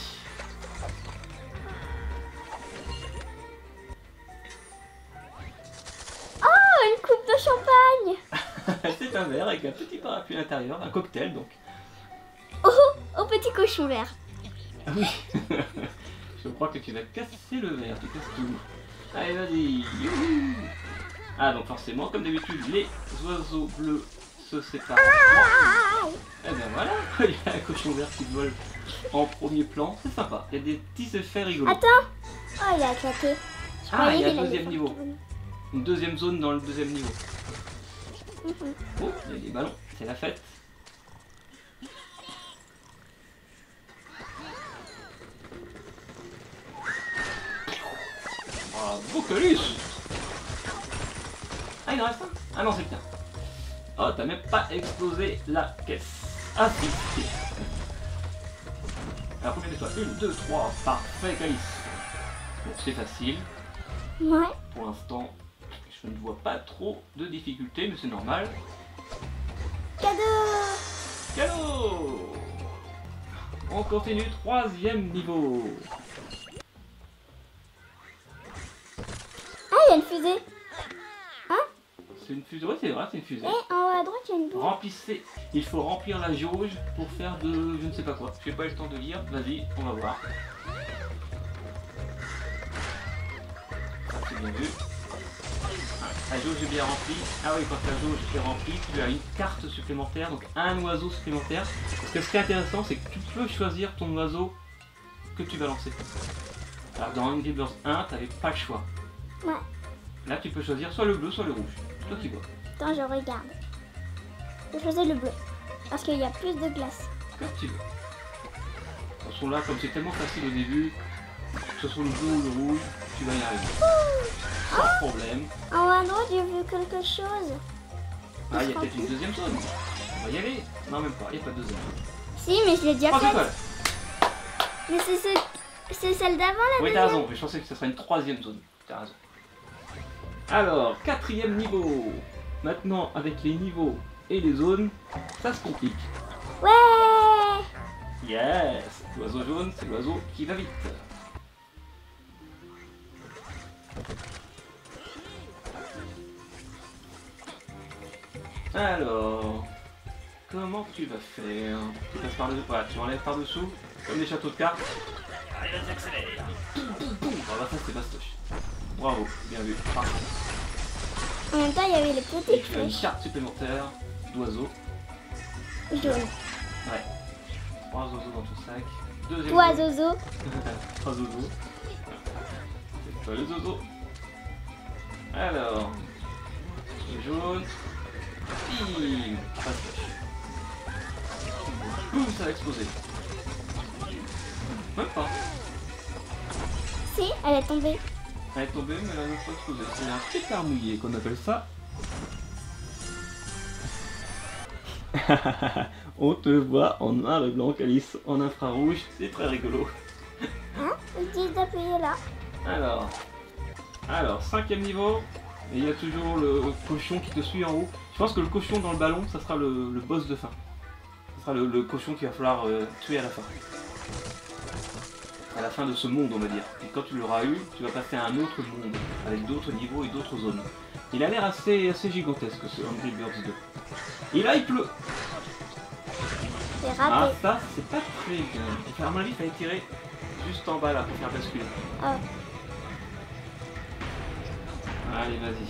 Oh, une coupe de champagne C'est un verre avec un petit parapluie à l'intérieur, un cocktail donc. Oh, au petit cochon vert. Oui Je crois que tu vas casser le verre, tu casses tout. Allez, vas-y Ah, donc forcément, comme d'habitude, les oiseaux bleus se séparent. Et ben voilà Il y a un cochon vert qui vole en premier plan, c'est sympa. Il y a des petits effets rigolos. Attends Oh, il a éclaté. Je Ah, il y a un deuxième niveau. Une deuxième zone dans le deuxième niveau. Mhm. Oh, il y a des ballons, c'est la fête. Colus Ah, il en reste un Ah non, c'est le tien. Oh, t'as même pas explosé la caisse. Ah, si. Alors, combien toi Une, deux, trois. Parfait, Calice. Bon, c'est facile. Ouais. Pour l'instant, je ne vois pas trop de difficultés, mais c'est normal. Cadeau Cadeau On continue, troisième niveau. Ah, il y a une fusée. C'est une fusée, ouais c'est vrai, c'est une fusée. Et en haut à droite, il y a une boule. Remplissez, il faut remplir la jauge pour faire de je ne sais pas quoi. Je n'ai pas eu le temps de lire, vas-y, on va voir. C'est bien vu. Ah, La jauge est bien remplie. Ah oui, quand la jauge est remplie, tu as une carte supplémentaire, donc un oiseau supplémentaire. Parce que ce qui est intéressant, c'est que tu peux choisir ton oiseau que tu vas lancer. Alors dans Angry Birds 1, tu n'avais pas le choix. Ouais. Là, tu peux choisir soit le bleu, soit le rouge. Toi qui vois. Attends, je regarde. Je choisis le bleu. Parce qu'il y a plus de glace. Comme tu veux. De toute façon, là, comme c'est tellement facile au début, que ce soit le bleu ou le rouge, tu vas y arriver. Sans problème. En haut à droite, j'ai vu quelque chose. Ah, il y a peut-être une deuxième zone. On va y aller. Non, même pas, il n'y a pas de deuxième. Si, mais je l'ai déjà faite. étoiles. Mais c'est ce- c'est celle d'avant la Oui, t'as raison, mais je pensais que ce serait une troisième zone. T'as raison. Alors, quatrième niveau. Maintenant, avec les niveaux et les zones, ça se complique. Ouais Yes L'oiseau jaune, c'est l'oiseau qui va vite. Alors, comment tu vas faire? Tu passes par le ouais, tu enlèves par dessous, comme des châteaux de cartes. Allez, vas-y, accélère. Ah bah ça c'est bastoche. Bravo, bien vu. Parfait. En même temps, il y avait les petites tu as une carte supplémentaire d'oiseaux. jaunes. Trois oiseaux dans ton sac. Toi, zone. Zozo. Trois zozos. C'est toi le zozo. Alors. Jaune. Bim. Boum, ça va exploser. Même pas. Si, elle est tombée. Elle est tombée, mais elle a même pas explosé. C'est un pétard mouillé qu'on appelle ça. On te voit en noir et blanc, Alice, en infrarouge. C'est très rigolo. Hein disent d'appuyer là. Alors, alors cinquième niveau, et il y a toujours le cochon qui te suit en haut. Je pense que le cochon dans le ballon, ça sera le, le boss de fin. Ça sera le, le cochon qu'il va falloir euh, tuer à la fin. À la fin de ce monde, on va dire. Et quand tu l'auras eu, tu vas passer à un autre monde, avec d'autres niveaux et d'autres zones. Il a l'air assez, assez gigantesque ce Angry Birds 2. Et là, il pleut. C'est Ah, ça, c'est pas très bien. À mon avis, il fallait tirer juste en bas là pour faire basculer. Oh. Allez, vas-y.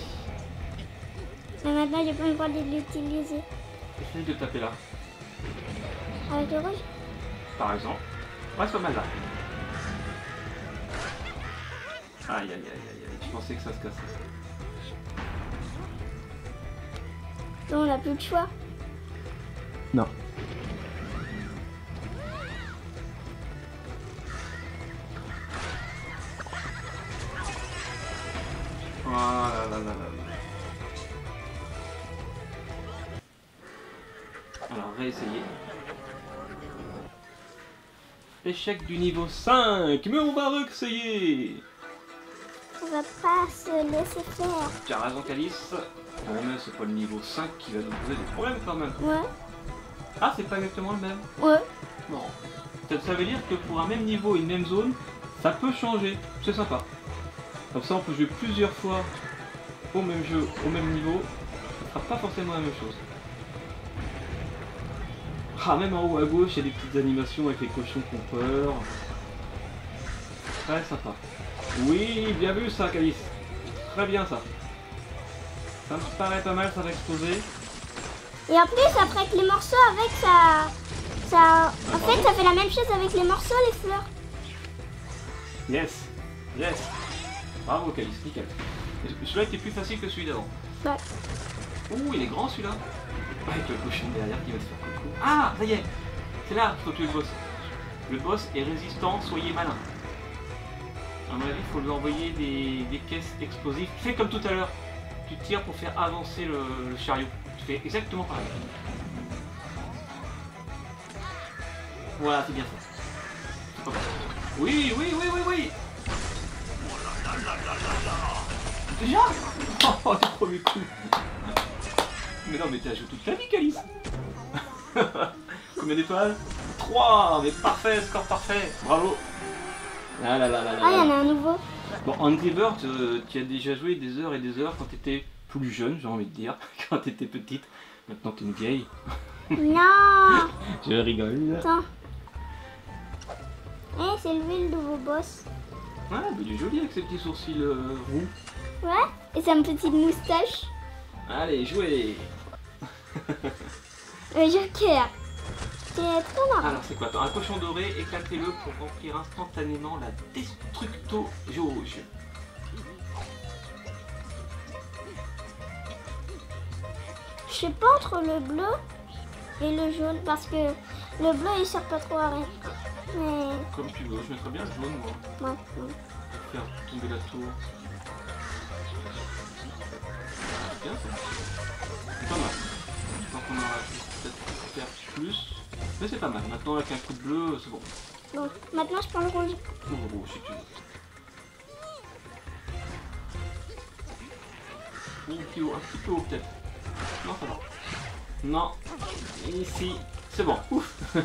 Mais maintenant, j'ai pas le droit de l'utiliser. Essaye de taper là, Avec le rouge? Par exemple. Ouais, c'est pas mal là. Aïe, aïe, aïe, aïe, aïe. Tu pensais que ça se cassait. Donc, on n'a plus de choix. Non. Oh là là là là là. Alors, réessayer. Échec du niveau 5, mais on va réessayer. Va pas se laisser faire. Tu as raison, Calice. C'est pas le niveau 5 qui va nous poser des problèmes quand même. Ouais. Ah, c'est pas exactement le même. Ouais. Non. Ça, ça veut dire que pour un même niveau et une même zone, ça peut changer. C'est sympa. Comme ça, on peut jouer plusieurs fois au même jeu, au même niveau. Ça sera pas forcément la même chose. Ah, même en haut à gauche, il y a des petites animations avec les cochons qui ont peur. Très sympa. Oui, bien vu ça, Calice. Très bien ça. Ça me paraît pas mal, ça va exploser. Et en plus, après que les morceaux avec ça. ça en fait, ça fait la même chose avec les morceaux, les fleurs. Yes, yes. Bravo, Calice, nickel. Celui-là était plus facile que celui d'avant. Ouais. Ouh, il est grand celui-là. Avec le cochon derrière qui va te faire coucou. Ah, ça y est. C'est là qu'il faut tuer le boss. Le boss est résistant, soyez malin. À mon avis, il faut lui envoyer des, des caisses explosives. Fais comme tout à l'heure. Tu tires pour faire avancer le, chariot. Tu fais exactement pareil. Voilà, c'est bien ça. Oui, oui, oui, oui, oui Déjà Oh, le premier coup Mais non, mais t'as joué toute ta vie, Calice Combien d'étoiles? 3 Mais parfait, score parfait Bravo Ah là là là là Ah, il y en a un nouveau. Bon, Angry Bird, euh, tu as déjà joué des heures et des heures quand t'étais plus jeune, j'ai envie de dire, quand t'étais petite. Maintenant t'es une vieille. Non Je rigole. Attends. Eh, c'est lui le nouveau boss. Ah, mais il est joli avec ses petits sourcils euh, roux. Ouais Et sa petite moustache. Allez, jouez Le joker. C'est trop marrant. Alors c'est quoi Un cochon doré, éclatez-le pour remplir instantanément la destructo jauge. Je sais pas entre le bleu et le jaune parce que le bleu il sert pas trop à rien. Mais Comme tu veux, je mettrais bien le jaune moi. Pour faire tomber la tour. Bien ça. C'est pas mal. Je pense qu'on aura peut-être faire plus. Mais c'est pas mal. Maintenant avec un coup de bleu, c'est bon. Bon, maintenant je prends le rouge. Si tu veux. Ou un petit haut, un petit peu haut peut-être. Non, ça va. Non. Ici. C'est bon. Ouf.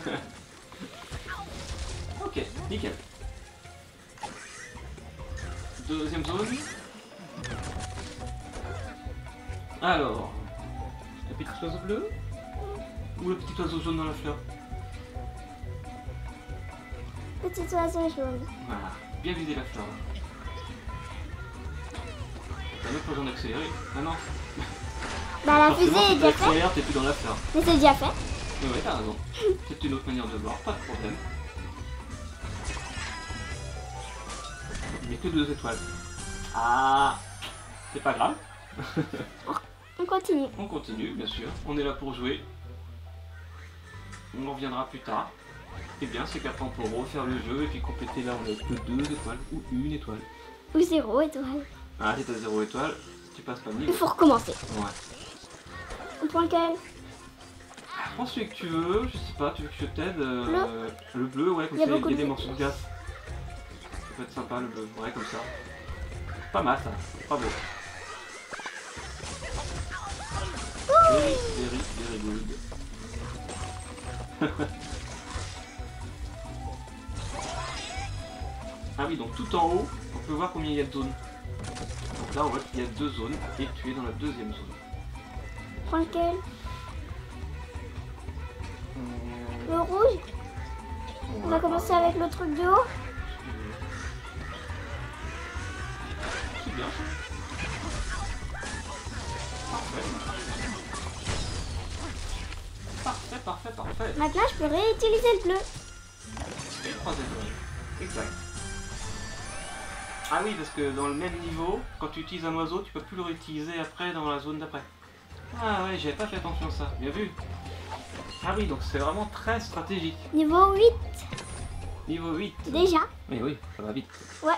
ok, nickel. Deuxième zone. Alors. Le petit oiseau bleu Ou le petit oiseau jaune dans la fleur Petit oiseau jaune. Voilà, bien viser la fleur. T'as même pas besoin d'accélérer. Ah non, Bah la fusée est déjà faite. t'es plus dans la fleur. Mais c'est déjà fait. Mais ouais, t'as raison. C'est une autre manière de voir, pas de problème. Il n'y a que deux étoiles. Ah, c'est pas grave. On continue. On continue, bien sûr. On est là pour jouer. On en reviendra plus tard. Et bien, c'est qu'après on peut refaire le jeu et puis compléter là, on a que deux étoiles ou une étoile. Ou zéro étoile. Ah, si t'as zéro étoile, tu passes pas de Il niveau. faut recommencer. Ouais. On prend lequel Prends celui que tu veux, je sais pas, tu veux que je t'aide euh, Le bleu, ouais, comme Il y ça, il y a des de- morceaux de gaz. Ça peut être sympa le bleu, ouais, comme ça. Pas mal ça, bravo. Very, very, very good. ah oui, donc tout en haut, on peut voir combien il y a de zones. Donc là, on voit qu'il y a deux zones et tu es dans la deuxième zone. On prend lequel Hum, Le rouge? On va commencer avec le truc du haut C'est bien. Parfait. Parfait, parfait, parfait. Maintenant je peux réutiliser le bleu. Et étoiles. Exact. Ah oui, parce que dans le même niveau, quand tu utilises un oiseau, tu peux plus le réutiliser après dans la zone d'après. Ah ouais, j'avais pas fait attention à ça. Bien vu. Ah oui, donc c'est vraiment très stratégique. Niveau 8 Niveau 8. déjà. Oui, oui, ça va vite. Ouais.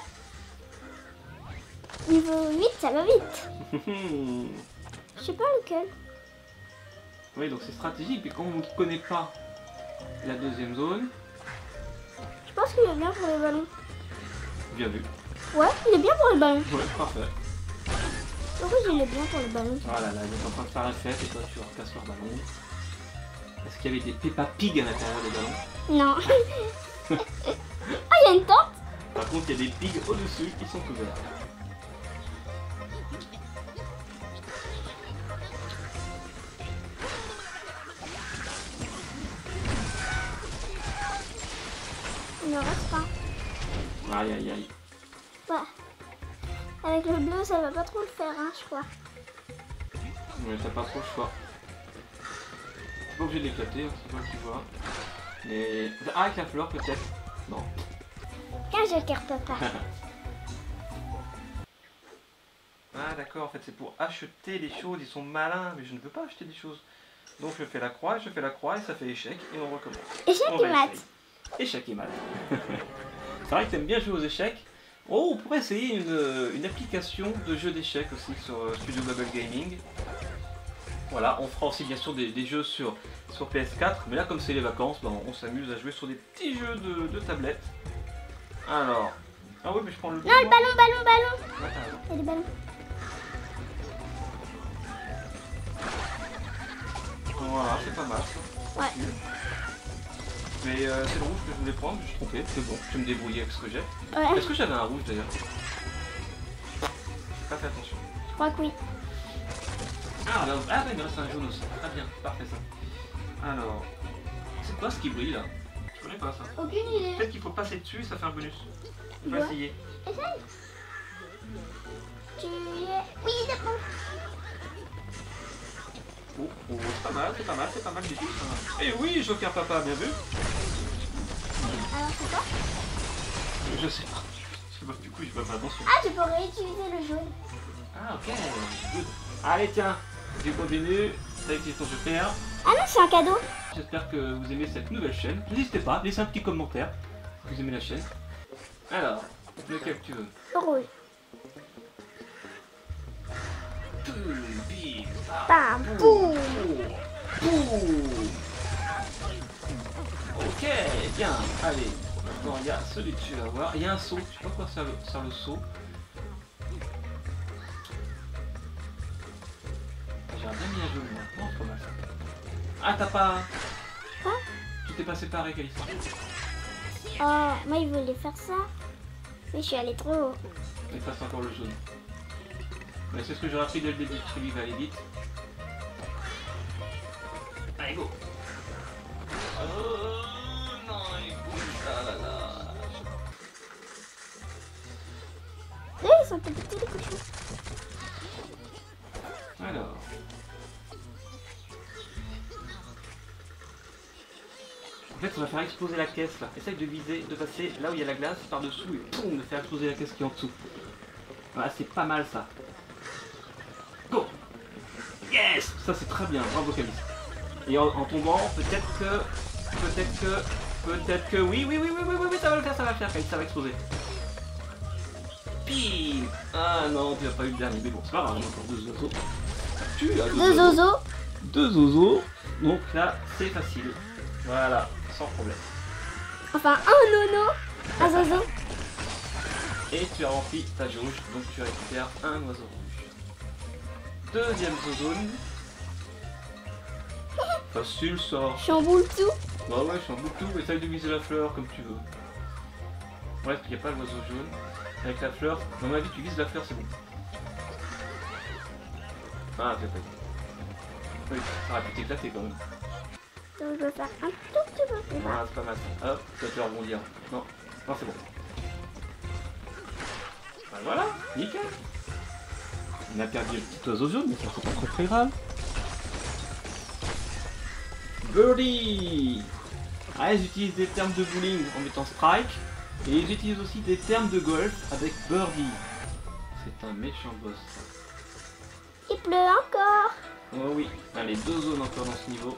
Niveau 8 ça va vite. Je sais pas lequel. Oui, donc c'est stratégique. Puis quand on ne connaît pas la deuxième zone, Je pense qu'il est bien pour les ballons. bien vu. Ouais, il est bien pour les ballons. Ouais, parfait. Rouge il est bien pour les ballons. Voilà, là, il est en train de faire la fête et toi tu repasses leur ballon. Est-ce qu'il y avait des Peppa Pig à l'intérieur des ballons? Non. ah, il y a une tente? Par contre, il y a des pigs au-dessus qui sont couverts. Reste pas. Aïe aïe aïe. Ouais. Avec le bleu, ça va pas trop le faire, hein, je crois. Mais t'as pas trop le choix. T'es pas obligé de l'éclater, hein, c'est toi qui vois. Mais. Ah, avec la fleur peut-être Non. Je carte pas. Ah d'accord, en fait c'est pour acheter les choses, ils sont malins, mais je ne veux pas acheter des choses. Donc je fais la croix, je fais la croix et ça fait échec et on recommence. Échec On et maths. Réessaye. Échec et maths. c'est vrai que t'aimes bien jouer aux échecs. Oh, on pourrait essayer une, une application de jeu d'échecs aussi sur euh, Studio Bubble Gaming. Voilà, on fera aussi bien sûr des, des jeux sur, sur PS4, mais là comme c'est les vacances, ben, on s'amuse à jouer sur des petits jeux de, de tablette. Alors, ah oui mais je prends le Non, le ballon, ballon, ballon. Raison. Il y a des ballons. Voilà, c'est pas mal ça. Ouais. Mais euh, c'est le rouge que je voulais prendre, je suis trompé, c'est bon, je vais me débrouiller avec ce que j'ai. Ouais, Est-ce que j'avais un rouge d'ailleurs J'ai pas fait attention. je crois que oui. Ah, là, ah ouais, il me reste un jaune aussi. Très bien, parfait ça. Alors, c'est quoi ce qui brille là Je connais pas ça. Aucune idée. Peut-être qu'il faut passer dessus, ça fait un bonus. On va Ouais. essayer. Essaye. Tu. Oui, c'est bon. Oh, oh, c'est pas mal, c'est pas mal, c'est pas mal du tout ça. Eh oui, Joker Papa, bien vu Alors, c'est quoi Je sais pas. Je sais pas, du coup, je vois pas attention. Ah, je peux réutiliser le jaune. Ah, ok, good. Allez, tiens, tu continues. Ça utilise ton Joker. Ah non, c'est un cadeau. J'espère que vous aimez cette nouvelle chaîne. N'hésitez pas, laissez un petit commentaire si vous aimez la chaîne. Alors, lequel tu veux? Rouge. Bam, boum. Ok, bien, allez. Maintenant, il y a celui que tu vas voir. Il y a un saut, je sais pas quoi sert le, sert le saut. J'aurais bien mis jaune, moi. Non, c'est pas mal ça. Ah, t'as pas... Quoi? Tu t'es pas séparé, Calista Oh, moi, il voulait faire ça. Mais je suis allée trop haut. Il passe encore le jaune. Mais c'est ce que j'aurais appris dès le début, celui va aller vite. Allez, go Oh non, il bouge, ah là là Eh, ils sont tout petits, les cochons. Alors... En fait, on va faire exploser la caisse là. Essaye de viser, de passer là où il y a la glace par-dessous et boum, de faire exploser la caisse qui est en dessous. Voilà, c'est pas mal ça. Go Yes Ça c'est très bien, bravo Camille. Et en, en tombant, peut-être que... Peut-être que... Peut-être que... Oui, oui, oui, oui, oui, oui, oui, ça va le faire, ça va le faire, Camille, ça va exploser. Pim Ah non, tu n'as pas eu le dernier, mais bon, c'est pas grave, on a encore deux zozos. Tu as deux Deux zozos. zozos. Deux zozos. Donc là, c'est facile. Voilà, sans problème. Enfin, un nono. Un zozo. Et tu as rempli ta jauge, donc tu récupères un oiseau. Deuxième zozone. Facile ça. Chamboule tout. Bah ouais, je suis en bout de tout. Essaye de viser la fleur comme tu veux. Ouais, parce qu'il n'y a pas l'oiseau jaune. Avec la fleur, dans ma vie, tu vises la fleur, c'est bon. Ah, c'est pas Oui, ça aurait pu t'éclater quand même. Donc, je vais faire un tout petit peu plus. Voilà, c'est pas mal. Hop, tu vas te rebondir. Non, non, c'est bon. Bah voilà, nickel. On a perdu le petit oiseau jaune, mais ça c'est pas très très grave. Birdie Ah, ils utilisent des termes de bowling en mettant strike, et ils utilisent aussi des termes de golf avec birdie. C'est un méchant boss. ça. Il pleut encore. Oh oui, allez, deux zones encore dans ce niveau.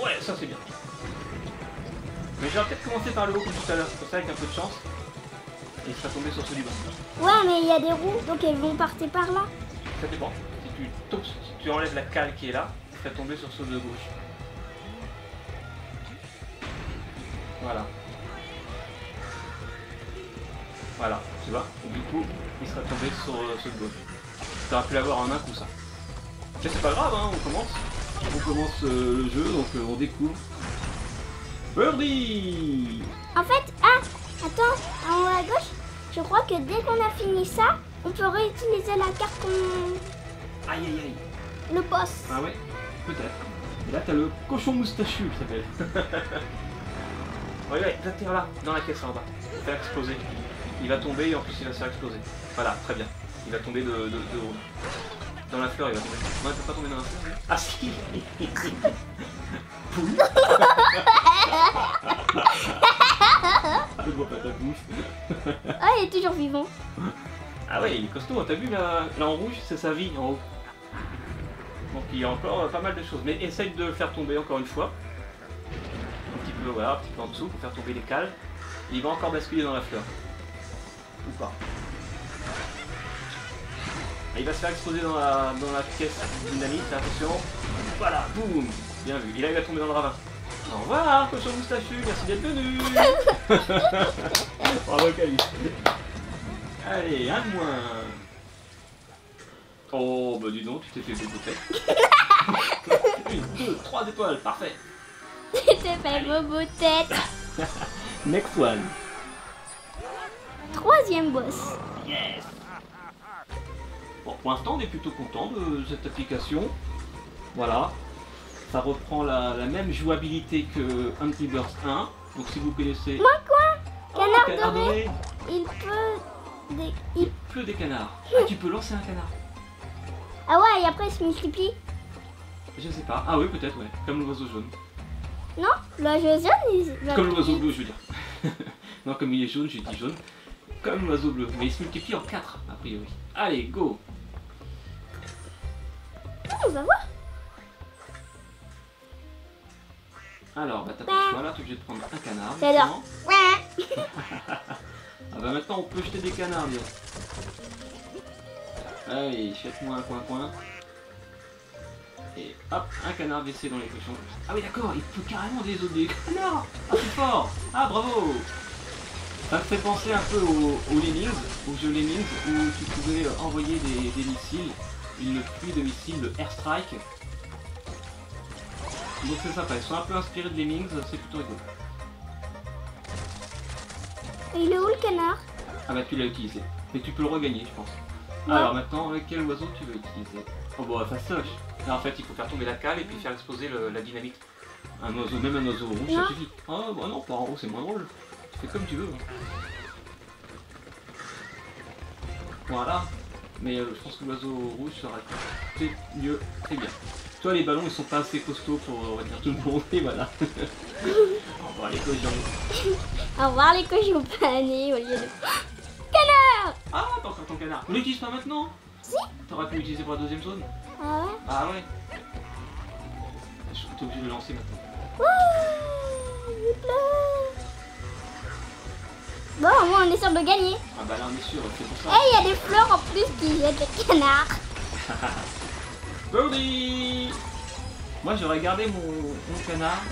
Ouais, ça c'est bien. Mais j'aurais peut-être commencé par le haut comme tout à l'heure, comme ça avec un peu de chance. Et ça tombé sur celui-là. Ouais, mais il y a des roues, donc elles vont partir par là. Ça dépend. Si tu, tombes- si tu enlèves la cale qui est là, ça va tomber sur ceux de gauche. Voilà. Voilà, tu vois. Et du coup, il sera tombé sur euh, ce gauche. Tu aurais pu l'avoir en un coup ça. Mais c'est pas grave, hein, on commence. On commence euh, le jeu, donc euh, on découvre. Birdie En fait, ah, attends, en haut à gauche, je crois que dès qu'on a fini ça, on peut réutiliser la carte qu'on... Aïe aïe aïe le boss. Ah ouais, peut-être. Et là, t'as le cochon moustachu qui s'appelle. ouais, ouais, exactement là, dans la caisse en bas. Faire exploser. Il va tomber et en plus il va se faire exploser. Voilà, très bien. Il va tomber de, de. Dans la fleur, il va tomber. Non, il peut pas tomber dans la fleur. Ah si. Je vois pas ta bouche. Ah, il est toujours vivant. Ah ouais, il est costaud, t'as vu là, là en rouge, c'est sa vie en haut. Donc il y a encore euh, pas mal de choses. Mais essaye de le faire tomber encore une fois. Un petit peu, voilà, un petit peu en dessous pour faire tomber les cales. Il va encore basculer dans la fleur. Ou pas. Et il va se faire exploser dans la, dans la pièce dynamite, attention. Voilà, boum Bien vu. Et là il va tomber dans le ravin. Au revoir, cochon moustachu, merci d'être venu Bravo Cali. Allez, un de moins. Oh, bah dis donc, tu t'es fait des Une, deux, trois étoiles, parfait. C'était fait bobo tête. Next one. Troisième boss. Yes. Bon, pour l'instant, on est plutôt content de cette application. Voilà. Ça reprend la, la même jouabilité que Angry Birds 1. Donc si vous connaissez... Moi quoi? Oh, Canard canard doré. doré. Il peut... Des... il- Plus des canards. Ah, tu peux lancer un canard. Ah ouais, et après il se multiplie. Je sais pas. Ah oui, peut-être, ouais. Comme l'oiseau jaune. Non L'oiseau jaune, il. Comme l'oiseau bleu, je veux dire. non, comme il est jaune, j'ai dit jaune. Comme l'oiseau bleu. Mais il se multiplie en 4, a priori. Allez, go Ah, on va voir. Alors, bah t'as pas le choix là, t'es obligé de prendre un canard. J'adore. maintenant. Ouais. Ah bah maintenant on peut jeter des canards, donc. Allez, jette-moi un coin-coin. Et hop, un canard baissé dans les cochons. Ah oui d'accord, il peut carrément des autres des canards Ah c'est fort Ah bravo Ça me fait penser un peu au, au Lemmings, au jeu Lemmings, où tu pouvais envoyer des, des missiles, une pluie de missiles, le Airstrike. Donc c'est sympa, ils sont un peu inspirés de Lemmings, c'est plutôt rigolo. Il est où le canard? Ah bah tu l'as utilisé. Mais tu peux le regagner je pense. Ouais. Alors maintenant avec quel oiseau tu veux utiliser Oh bah fastoche. Là en fait il faut faire tomber la cale et puis faire exploser le- la dynamite. Un oiseau, même un oiseau rouge, Non. ça suffit. Oh bah non, pas en haut, c'est moins drôle. Tu fais comme tu veux. hein. Voilà. Mais euh, je pense que l'oiseau rouge sera mieux, très bien. Toi les ballons ils sont pas assez costauds pour euh, retenir tout le monde et voilà. Au revoir les cochons. Au revoir les cochons panés au lieu de... Canard Ah, t'as encore ton canard. On l'utilise pas maintenant Si. T'aurais pu l'utiliser pour la deuxième zone Ah ouais Ah ouais. Je suis obligé de le lancer maintenant. Wouh. Bon, au moins on est sûr de gagner. Ah bah là on est sûr, c'est pour Et ça. il y a des fleurs en plus qui jettent les canards. Birdie Moi j'aurais gardé mon, mon canard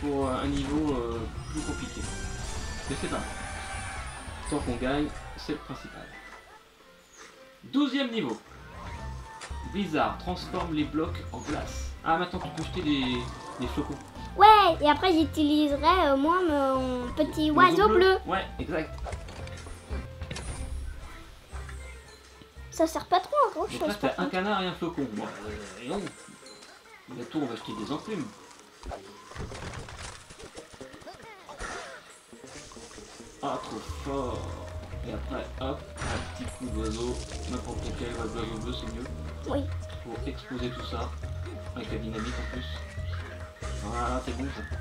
pour un niveau euh, plus compliqué. Mais c'est pas. Tant qu'on gagne, c'est le principal. Douzième niveau. Blizzard transforme les blocs en glace. Ah maintenant tu peux jeter des, des flocons. Ouais, et après j'utiliserai euh, moi mon petit oiseau bleu. Ouais, exact. Ça sert pas trop à grand Donc chose. là, par t'as un canard et un flocon. Bon, euh, et non. Bientôt, on va acheter des enclumes. Ah, trop fort. Et après, hop, un petit coup d'oiseau. N'importe quel oiseau bleu, c'est mieux. Oui. Pour exploser tout ça. Avec la dynamite en plus. Voilà, c'est bon ça.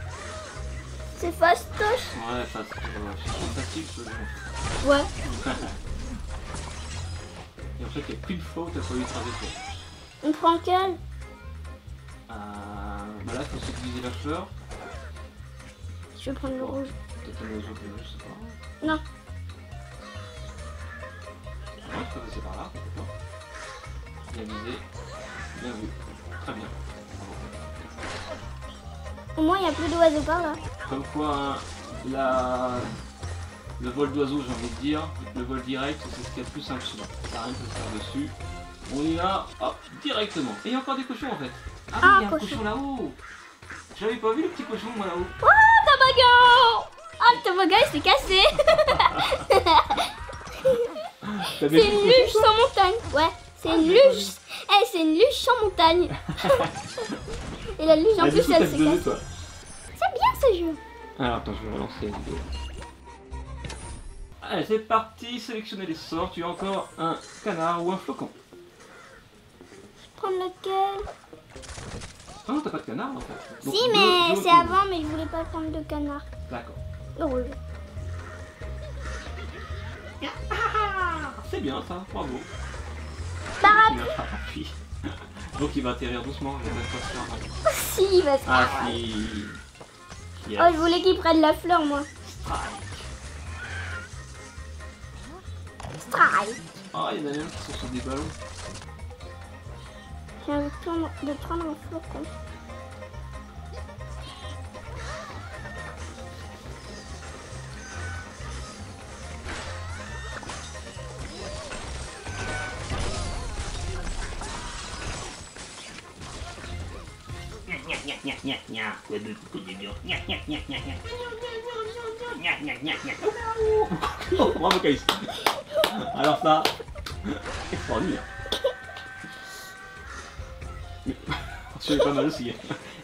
C'est fastoche. Ouais, ça, c'est c'est facile ce jeu. Ouais. Et en fait, il n'y a qu'une fois où t'as pas eu traverser. On prend quel? Euh, bah là, faut s'utiliser la fleur. Je vais prendre le rouge. Peut-être un oiseau bleu, je sais pas. Non. Ouais, je peux passer par là, pas. Bien visé. Bien vu. Très bien. Au moins il n'y a plus d'oiseaux par là. Comme quoi, hein, la... Le vol d'oiseau, j'ai envie de dire. Le vol direct, c'est ce qu'il y a de plus simple souvent. Ça a rien de se faire dessus. On y va, hop, directement. Et il y a encore des cochons en fait. Ah, Ah, oui, il y a un cochon. cochon là-haut. J'avais pas vu le petit cochon moi là-haut. Oh, toboggan Oh, le toboggan, il s'est cassé C'est une luge sans montagne. Ouais, c'est Ah, une pas luge. Eh, c'est une luge sans montagne. Et la luge en Ah, plus, elle s'est cassée. C'est bien ce jeu. Alors attends, je vais relancer la vidéo. Allez, c'est parti, sélectionnez les sorts. Tu as encore un canard ou un flocon. Prendre lequel? Ah non, t'as pas de canard en fait. Donc, Si, deux- mais deux c'est autour. avant, mais je voulais pas prendre de canard. D'accord. C'est bien ça, bravo. Parapluie. Il. Donc il va atterrir doucement, je vais mettre pas. Si, parce que... Ah si. Yes. Oh, je voulais qu'il prenne la fleur, moi. Strike. Strike. Ah, il y en a même qui sont sur des ballons. J'ai envie de prendre, de prendre un flocon. Oh, bravo Caïs. Alors ça, extraordinaire. Je vais pas mal aussi.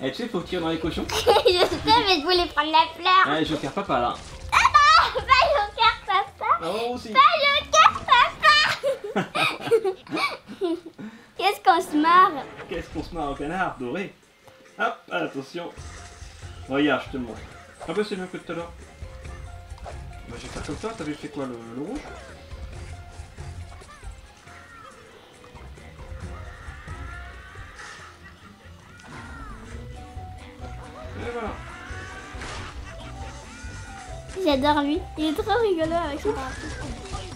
Eh, tu sais, faut tirer dans les cochons. je sais, mais je voulais prendre la fleur. Je perds papa là. Ah, pas Joker, papa. Ah, moi aussi. Pas Joker, papa. Qu'est-ce qu'on se marre? Qu'est-ce qu'on se marre au canard doré? Hop, attention. Regarde, je te montre. Un peu c'est mieux que tout à l'heure. Bah, je vais faire comme ça, t'avais fait quoi, le, le rouge Et voilà. J'adore lui. Il est trop rigolo avec son parapluie.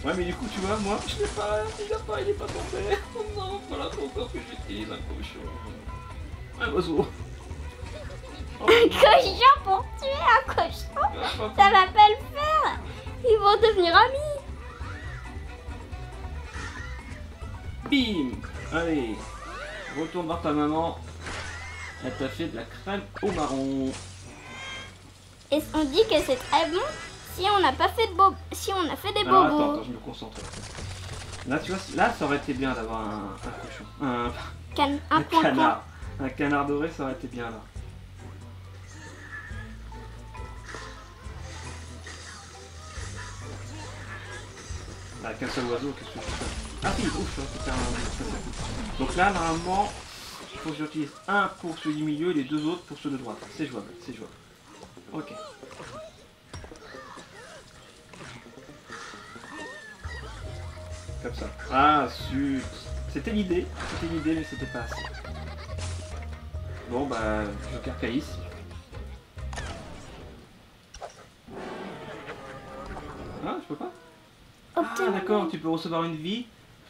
Ouais, mais du coup, tu vois, moi, je l'ai pas, il a pas, il est pas tombé. Oh non, voilà pourquoi que j'utilise un cochon. Un oiseau. Un cochon pour tuer un cochon. Ça va pas le faire Ils vont devenir amis Bim Allez, retourne voir ta maman. Elle t'a fait de la crème au marron. Et on dit que c'est très bon si on n'a pas fait de bob... si on a fait des Alors bobos. attends, attends, je me concentre. Là, tu vois, là, ça aurait été bien d'avoir un, un cochon. Un, Can- un, canard. Un canard doré, ça aurait été bien là. Bah, qu'un seul oiseau, qu'est-ce que je fais? Ah si, ouf, c'était un... Donc là, normalement, il faut que j'utilise un pour celui du milieu et les deux autres pour ceux de droite. C'est jouable, c'est jouable. Ok. Comme ça. Ah, zut. C'était l'idée, c'était l'idée, mais c'était pas assez. Bon, bah, Joker Caïs. Ah, d'accord, tu peux recevoir une vie.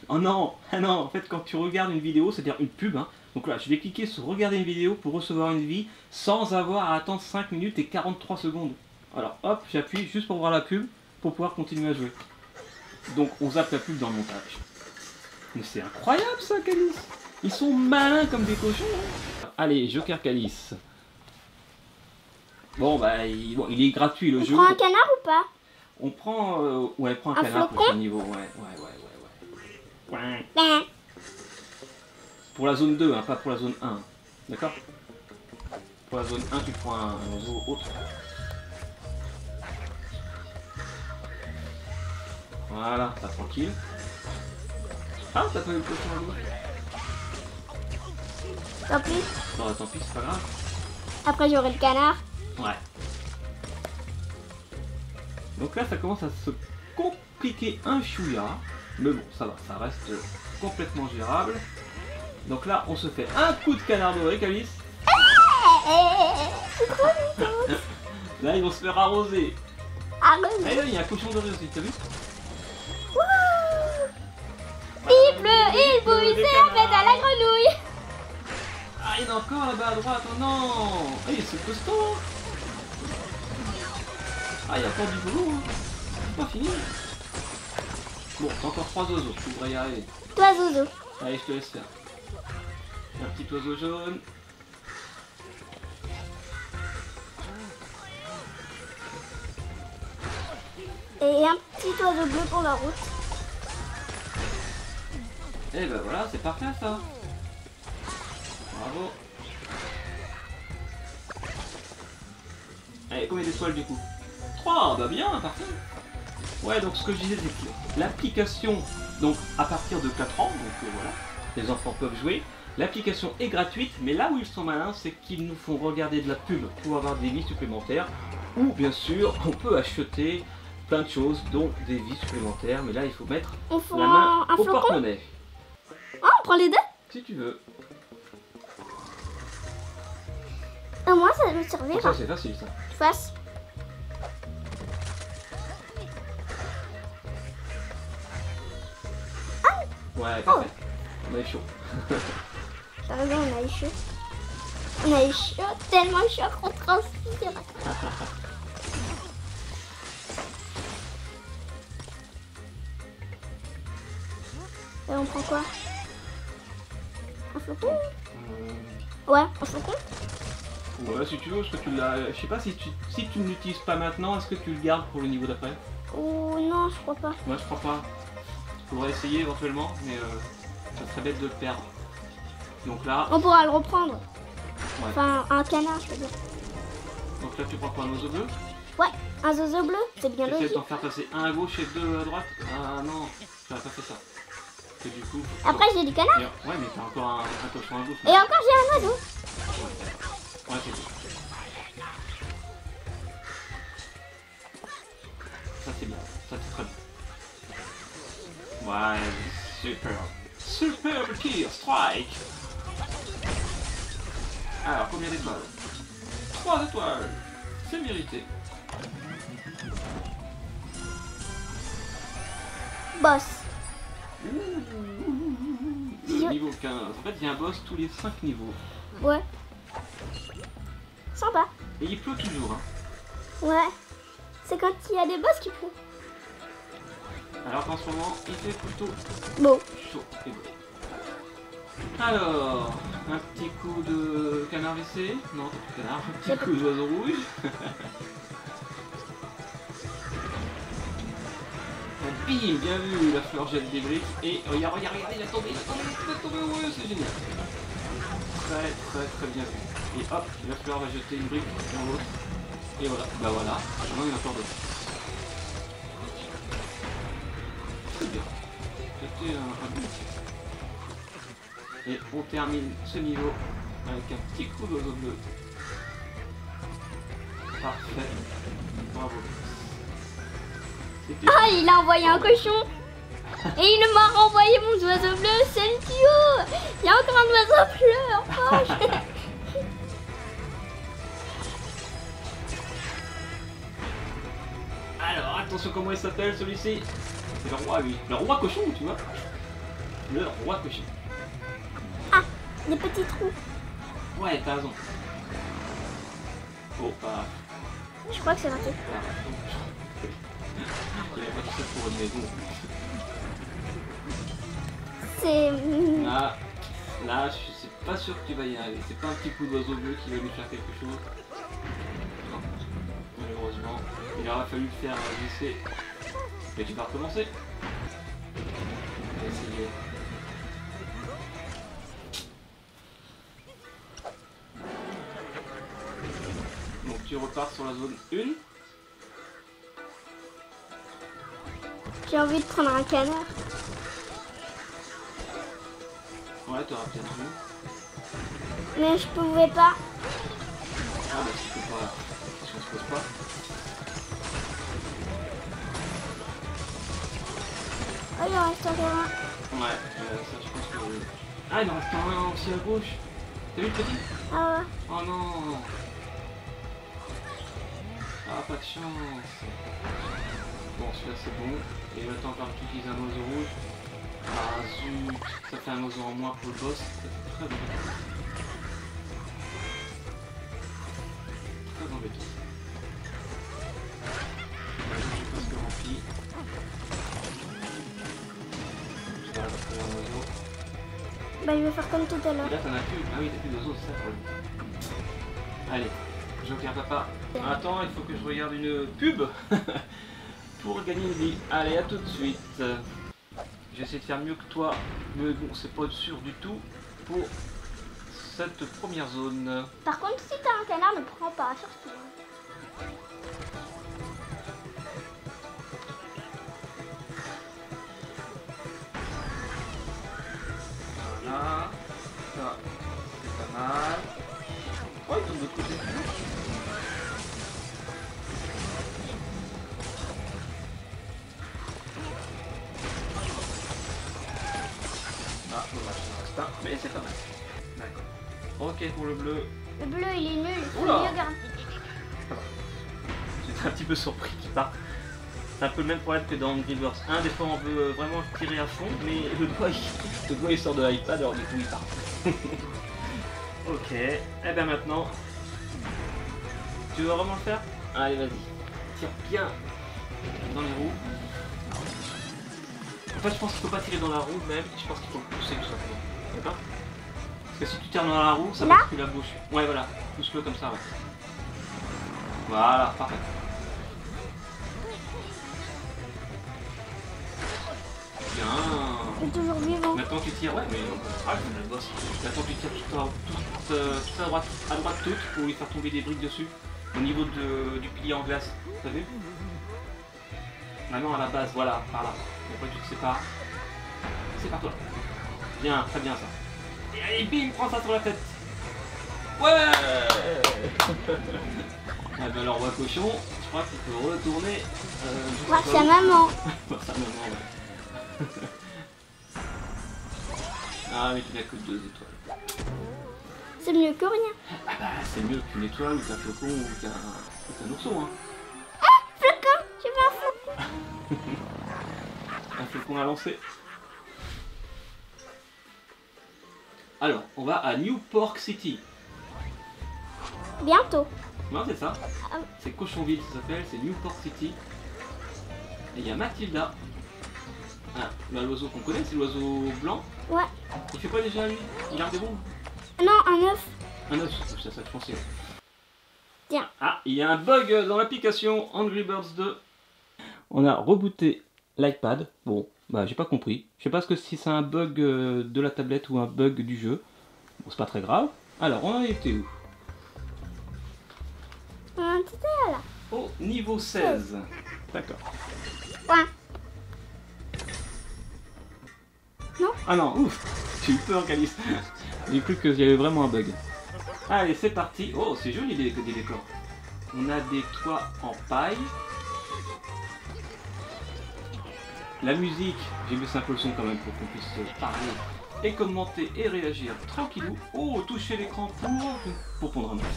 Oh non, ah non, en fait, quand tu regardes une vidéo, c'est-à-dire une pub, hein, donc là, je vais cliquer sur regarder une vidéo pour recevoir une vie sans avoir à attendre 5 minutes et 43 secondes. Alors, hop, j'appuie juste pour voir la pub pour pouvoir continuer à jouer. Donc, on zappe la pub dans le montage. Mais c'est incroyable ça, Calice Ils sont malins comme des cochons hein. Allez, Joker Calice. Bon, bah, il, bon, il est gratuit le On jeu. prend un canard ou pas? On prend. euh, ouais, prends un, Un canard pour flocon ce niveau. Ouais, ouais, ouais, ouais. ouais. Ouais. Ben, Pour la zone 2, hein, pas pour la zone 1. D'accord? Pour la zone 1, tu prends un, un oiseau autre. Voilà, ça tranquille. Ah, t'as pas eu le cochon à gauche tant pis. Non, tant pis, c'est pas grave. Après j'aurai le canard. Ouais. Donc là, ça commence à se compliquer un chouïa. Mais bon, ça va, ça reste complètement gérable. Donc là, on se fait un coup de canard doré, Calice. Là, ils vont se faire arroser. Ah, Et là, il y a un cochon doré aussi, t'as vu Il pleut, il bouille, c'est en fait à la grenouille. Ah, il y en a encore là-bas à droite, oh non Ah, il ce costaud Ah, il y a encore du boulot hein. c'est pas fini. Bon, t'as encore trois oiseaux, tu devrais y arriver. Toi, Zozo. Allez, je te laisse faire. Un petit oiseau jaune. Et un petit oiseau bleu pour la route. Et ben voilà, c'est parfait ça. Bravo. Allez, combien d'étoiles du coup? 3, bah bien, parfait. Ouais, donc ce que je disais, c'est que l'application, donc à partir de 4 ans, donc euh, voilà, les enfants peuvent jouer. L'application est gratuite, mais là où ils sont malins, c'est qu'ils nous font regarder de la pub pour avoir des vies supplémentaires. Ou bien sûr, on peut acheter plein de choses, dont des vies supplémentaires. Mais là, il faut mettre On la main un, au porte-monnaie. Ah, on prend les deux? Si tu veux. Au moins, ça va me servir. ça, c'est facile ça. Face. Ouais, parfait. On est chaud. T'as raison, on a eu chaud. On a eu chaud, tellement chaud qu'on transpire. Et on prend quoi? Un flocon? Euh, Ouais, un flocon? Ouais, si tu veux, que tu l'as. Je sais pas si tu, si tu ne l'utilises pas maintenant, est-ce que tu le gardes pour le niveau d'après? Ou non, je crois pas. Moi, je crois pas. Faudrait essayer éventuellement, mais euh, ça serait bête de le perdre. Donc là, On pourra le reprendre. Ouais. Enfin, un canard, je veux dire. donc là, tu prends quoi un oiseau bleu? Ouais, un zozo bleu, c'est bien J'essaie logique. d'en faire passer un à gauche et deux à droite. Ah non, j'aurais pas fait ça. Que du coup. Après, j'ai du canard. Et- Ouais, mais t'as encore un, un cochon à gauche. Et encore, j'ai un oiseau. Ouais, c'est tout. Ouais, super. Super kill, strike Alors, combien d'étoiles 3 étoiles C'est mérité. Boss. Le niveau 15. En fait, il y a un boss tous les 5 niveaux. Ouais. Sympa. Et il pleut toujours. Hein. Ouais. C'est quand il y a des boss qui pleut. Alors qu'en ce moment, il fait plutôt chaud et beau. Alors, un petit coup de canard vissé. Non, pas de canard. Un petit coup d'oiseau rouge. Bim, bien vu, la fleur jette des briques. Et regarde, regarde, regarde, il a tombé, il a tombé, il a tombé, ouais, c'est génial. Très, très, très bien vu. Et hop, la fleur va jeter une brique dans l'autre. Et voilà, bah voilà, maintenant il y en a encore d'autres. Très bien. C'était un. Et on termine ce niveau avec un petit coup d'oiseau bleu. Parfait. Bravo. Ah, il a envoyé un cochon. Et il m'a renvoyé mon oiseau bleu, c'est le duo. Il y a encore un oiseau bleu en poche. Alors, attention comment il s'appelle celui-ci? C'est le roi, lui. Le roi cochon, tu vois Le roi cochon. Des petits trous. Ouais, t'as raison. Oh, pas... Je crois que c'est raté. pas Il avait pas tout ça pour une maison. C'est... Là, là, je suis pas sûr que tu vas y arriver. C'est pas un petit coup d'oiseau bleu qui va lui faire quelque chose. Non, malheureusement. Il aura fallu le faire glisser. Mais tu vas recommencer. On essayer. Donc tu repars sur la zone 1. J'ai envie de prendre un canard. Ouais, t'auras peut-être vu. Mais je pouvais pas. Ah bah si tu peux pas, la question se pose pas. Oh, il en reste encore un. Ouais, euh, ça je pense que... Ah, il en reste un aussi à gauche. T'as vu le petit? Ah ouais. Oh non Ah, pas de chance Bon, celui-là c'est bon. Et le temps par tu utilises un oiseau rouge. Ah zut Ça fait un oiseau en moins pour le boss. Ça fait très embêtant. Faire comme tout à l'heure. Là, t'en as plus. Ah oui, t'as plus d'oiseaux, c'est ça le problème. Allez, Joker Papa. Attends, il faut que je regarde une pub pour gagner une vie. Allez, à tout de suite. J'essaie de faire mieux que toi, mais bon, c'est pas sûr du tout pour cette première zone. Par contre, si t'as un canard, ne prends pas, surtout. Un, mais c'est pas mal. D'accord. Ok pour le bleu. Le bleu, il est nul. Oula. J'étais un petit peu surpris qu'il parte. C'est un peu le même problème que dans Angry Birds 1. Des fois, on veut vraiment tirer à fond, mais le doigt, il, le doigt, il sort de l'iPad, alors du coup, il part. ok. Et bien maintenant, tu veux vraiment le faire? Allez, vas-y. Tire bien dans les roues. En fait, je pense qu'il faut pas tirer dans la roue même. Je pense qu'il faut le pousser tout simplement. D'accord Parce que si tu tires dans la roue, ça va plus la bouche. Ouais, voilà. Pousse-le comme ça, ouais. Voilà, parfait. Bien. Il est toujours vivant. Maintenant tu tires, ouais, mais non, ah, je le bosse. Maintenant tu tires tout à, tout, euh, tout à droite, à droite toute pour lui faire tomber des briques dessus. Au niveau de, du pilier en glace, t'as vu Maintenant à la base, voilà, par là. Et après tu te sépares. C'est par toi. Bien, très bien ça. Et allez, bim, prends ça sur la tête. Ouais Ah ben alors, roi cochon, je crois qu'il peut retourner. Euh, Voir sa maman. Voir sa maman, ouais. ah, mais tu n'as que deux étoiles. C'est mieux que rien. Ah bah, c'est mieux qu'une étoile ou qu'un flocon ou qu'un ou qu'un ourson, hein. Flocon, tu veux un flocon Un flocon à lancer. Alors, on va à Newport City. Bientôt. Non, c'est ça. Ah. C'est Cochonville, ça s'appelle, c'est Newport City. Et il y a Mathilda. Ah, bah, l'oiseau qu'on connaît, c'est l'oiseau blanc. Ouais. Il fait pas déjà lui? Il a des bombes? Non, un œuf. Un œuf, c'est ça, ça je pensais. Tiens. Ah, il y a un bug dans l'application Angry Birds 2. On a rebooté l'iPad. Bon, bah j'ai pas compris. Je sais pas ce que si c'est un bug euh, de la tablette ou un bug du jeu. Bon, c'est pas très grave. Alors, on en était où? Un petit œuf, là. Au niveau 16. D'accord. Ouais. Non? Ah non, ouf J'ai eu peur, Calice. J'ai cru qu'il y avait vraiment un bug. Allez, c'est parti. Oh, c'est joli les, des décors. On a des toits en paille. La musique, j'ai peu le son quand même pour qu'on puisse parler et commenter et réagir tranquillou. Oh, toucher l'écran pour, pour pondre un max.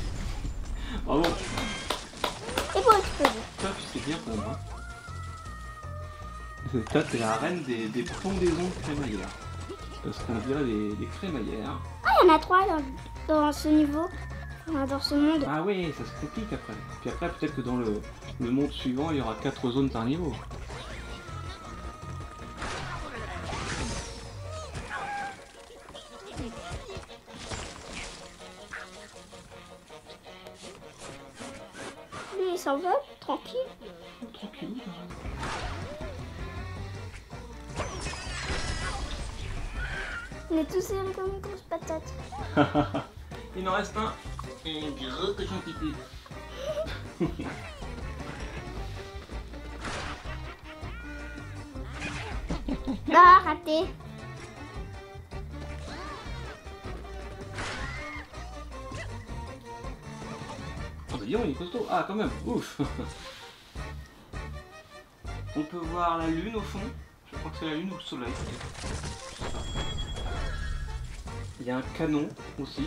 Bravo, Et pour exploser. toi tu sais bien pour moi. Toi t'es la reine des, des pendaisons crémaillères. Parce qu'on dirait des, des crémaillères. Ah, il y en a trois dans, dans ce niveau. Dans ce monde. Ah oui, ça se complique après. Puis après, peut-être que dans le, le monde suivant, il y aura 4 zones par niveau. Lui, il s'envole, tranquille. Tranquille. Il est tout serré comme une grosse patate. il en reste un. Un gros cochon qui pue. Ah, raté. Bah dis donc, il est costaud. Ah, quand même. Ouf. On peut voir la lune au fond. Je crois que c'est la lune ou le soleil. Il y a un canon aussi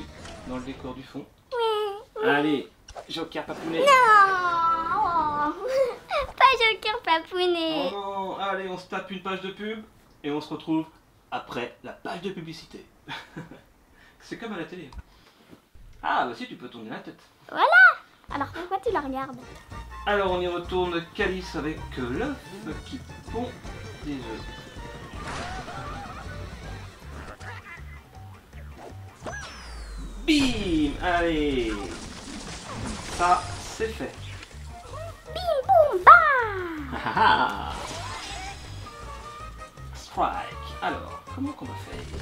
dans le décor du fond. Allez, Joker papounet. Non Pas Joker papounet. Oh non, allez, on se tape une page de pub et on se retrouve après la page de publicité. C'est comme à la télé. Ah, bah si, tu peux tourner la tête. Alors pourquoi tu la regardes? Alors, on y retourne calice avec euh, l'œuf qui pond des œufs. Bim Allez Ça, c'est fait. Bim, boum, bam Ah, ah. Strike. Alors, comment qu'on va faire?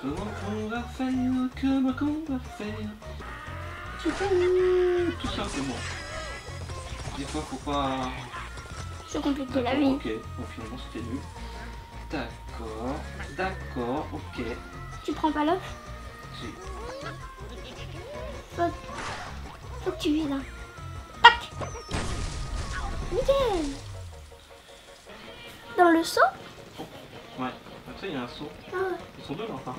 Comment qu'on va faire? Comment qu'on va faire? Tout simplement. Des fois, faut pas... C'est compliqué la vie. Ok, bon finalement c'était nul. D'accord, d'accord, ok. Tu prends pas l'œuf Si. faut... faut que tu vises. Hein. Tac Nickel Dans le seau? Ouais, comme ça il y a un saut. Ah ouais. Ils sont deux là, enfin.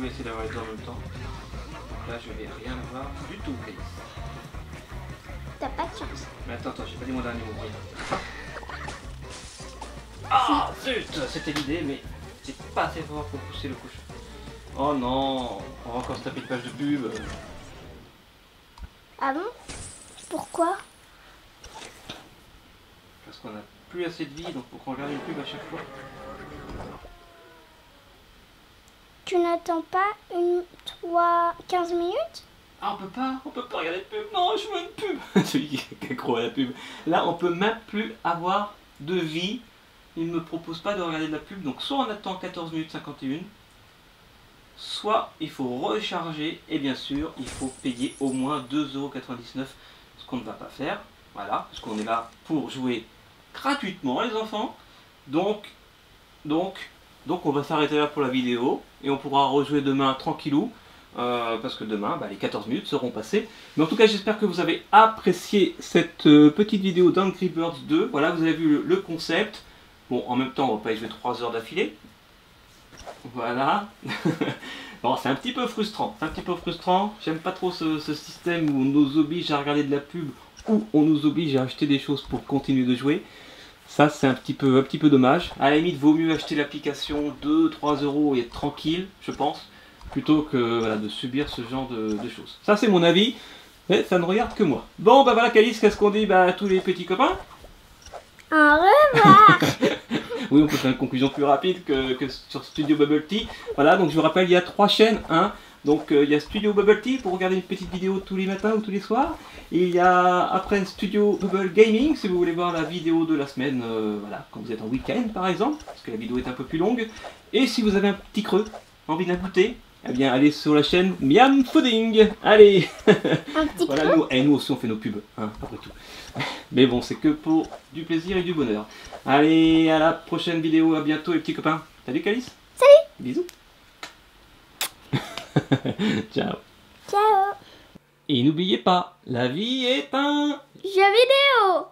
Je vais essayer d'avoir les deux en même temps. Donc là je vais rien avoir du tout, Calice. T'as pas de chance. Mais attends, attends, j'ai pas dit mon dernier mot. regarde. Ah zut C'était l'idée, mais c'est pas assez fort pour pousser le couche. Oh non On va encore se taper une page de pub. Ah bon? Pourquoi? Parce qu'on a plus assez de vie, donc faut qu'on regarde une pub à chaque fois. Tu n'attends pas une 3 15 minutes? Ah, on peut pas, on peut pas regarder de pub. Non, je veux une pub. Celui qui qui croit à la pub. Là, on peut même plus avoir de vie. Il ne me propose pas de regarder de la pub. Donc, soit on attend 14 minutes 51, soit il faut recharger. Et bien sûr, il faut payer au moins 2,99€. Ce qu'on ne va pas faire. Voilà, parce qu'on est là pour jouer gratuitement, les enfants. Donc, donc, donc, on va s'arrêter là pour la vidéo. Et on pourra rejouer demain tranquillou. Euh, parce que demain, bah, les 14 minutes seront passées. Mais en tout cas, j'espère que vous avez apprécié cette euh, petite vidéo d'Angry Birds 2. Voilà, vous avez vu le, concept. Bon, en même temps, on va pas y jouer 3 heures d'affilée. Voilà. bon, c'est un petit peu frustrant. C'est un petit peu frustrant. J'aime pas trop ce système où on nous oblige à regarder de la pub ou on nous oblige à acheter des choses pour continuer de jouer. Ça, c'est un petit peu, un petit peu dommage. À la limite, vaut mieux acheter l'application 2-3 euros et être tranquille, je pense plutôt que voilà, de subir ce genre de, de choses. Ça c'est mon avis, mais ça ne regarde que moi. Bon bah voilà Calice, qu'est-ce qu'on dit bah, à tous les petits copains? Au revoir Oui on peut faire une conclusion plus rapide que, que sur Studio Bubble Tea. Voilà donc je vous rappelle il y a trois chaînes, hein. Donc euh, il y a Studio Bubble Tea pour regarder une petite vidéo tous les matins ou tous les soirs. Et il y a après Studio Bubble Gaming si vous voulez voir la vidéo de la semaine, euh, voilà, quand vous êtes en week-end par exemple, parce que la vidéo est un peu plus longue. Et si vous avez un petit creux, envie d'un goûter, eh bien allez sur la chaîne Miam Fooding. Allez Un petit Voilà, creux nous, et nous aussi on fait nos pubs, hein, après tout. Mais bon, c'est que pour du plaisir et du bonheur. Allez, à la prochaine vidéo, à bientôt les petits copains. Salut Calice Salut Bisous Ciao. Ciao. Et n'oubliez pas, la vie est un... Jeux vidéo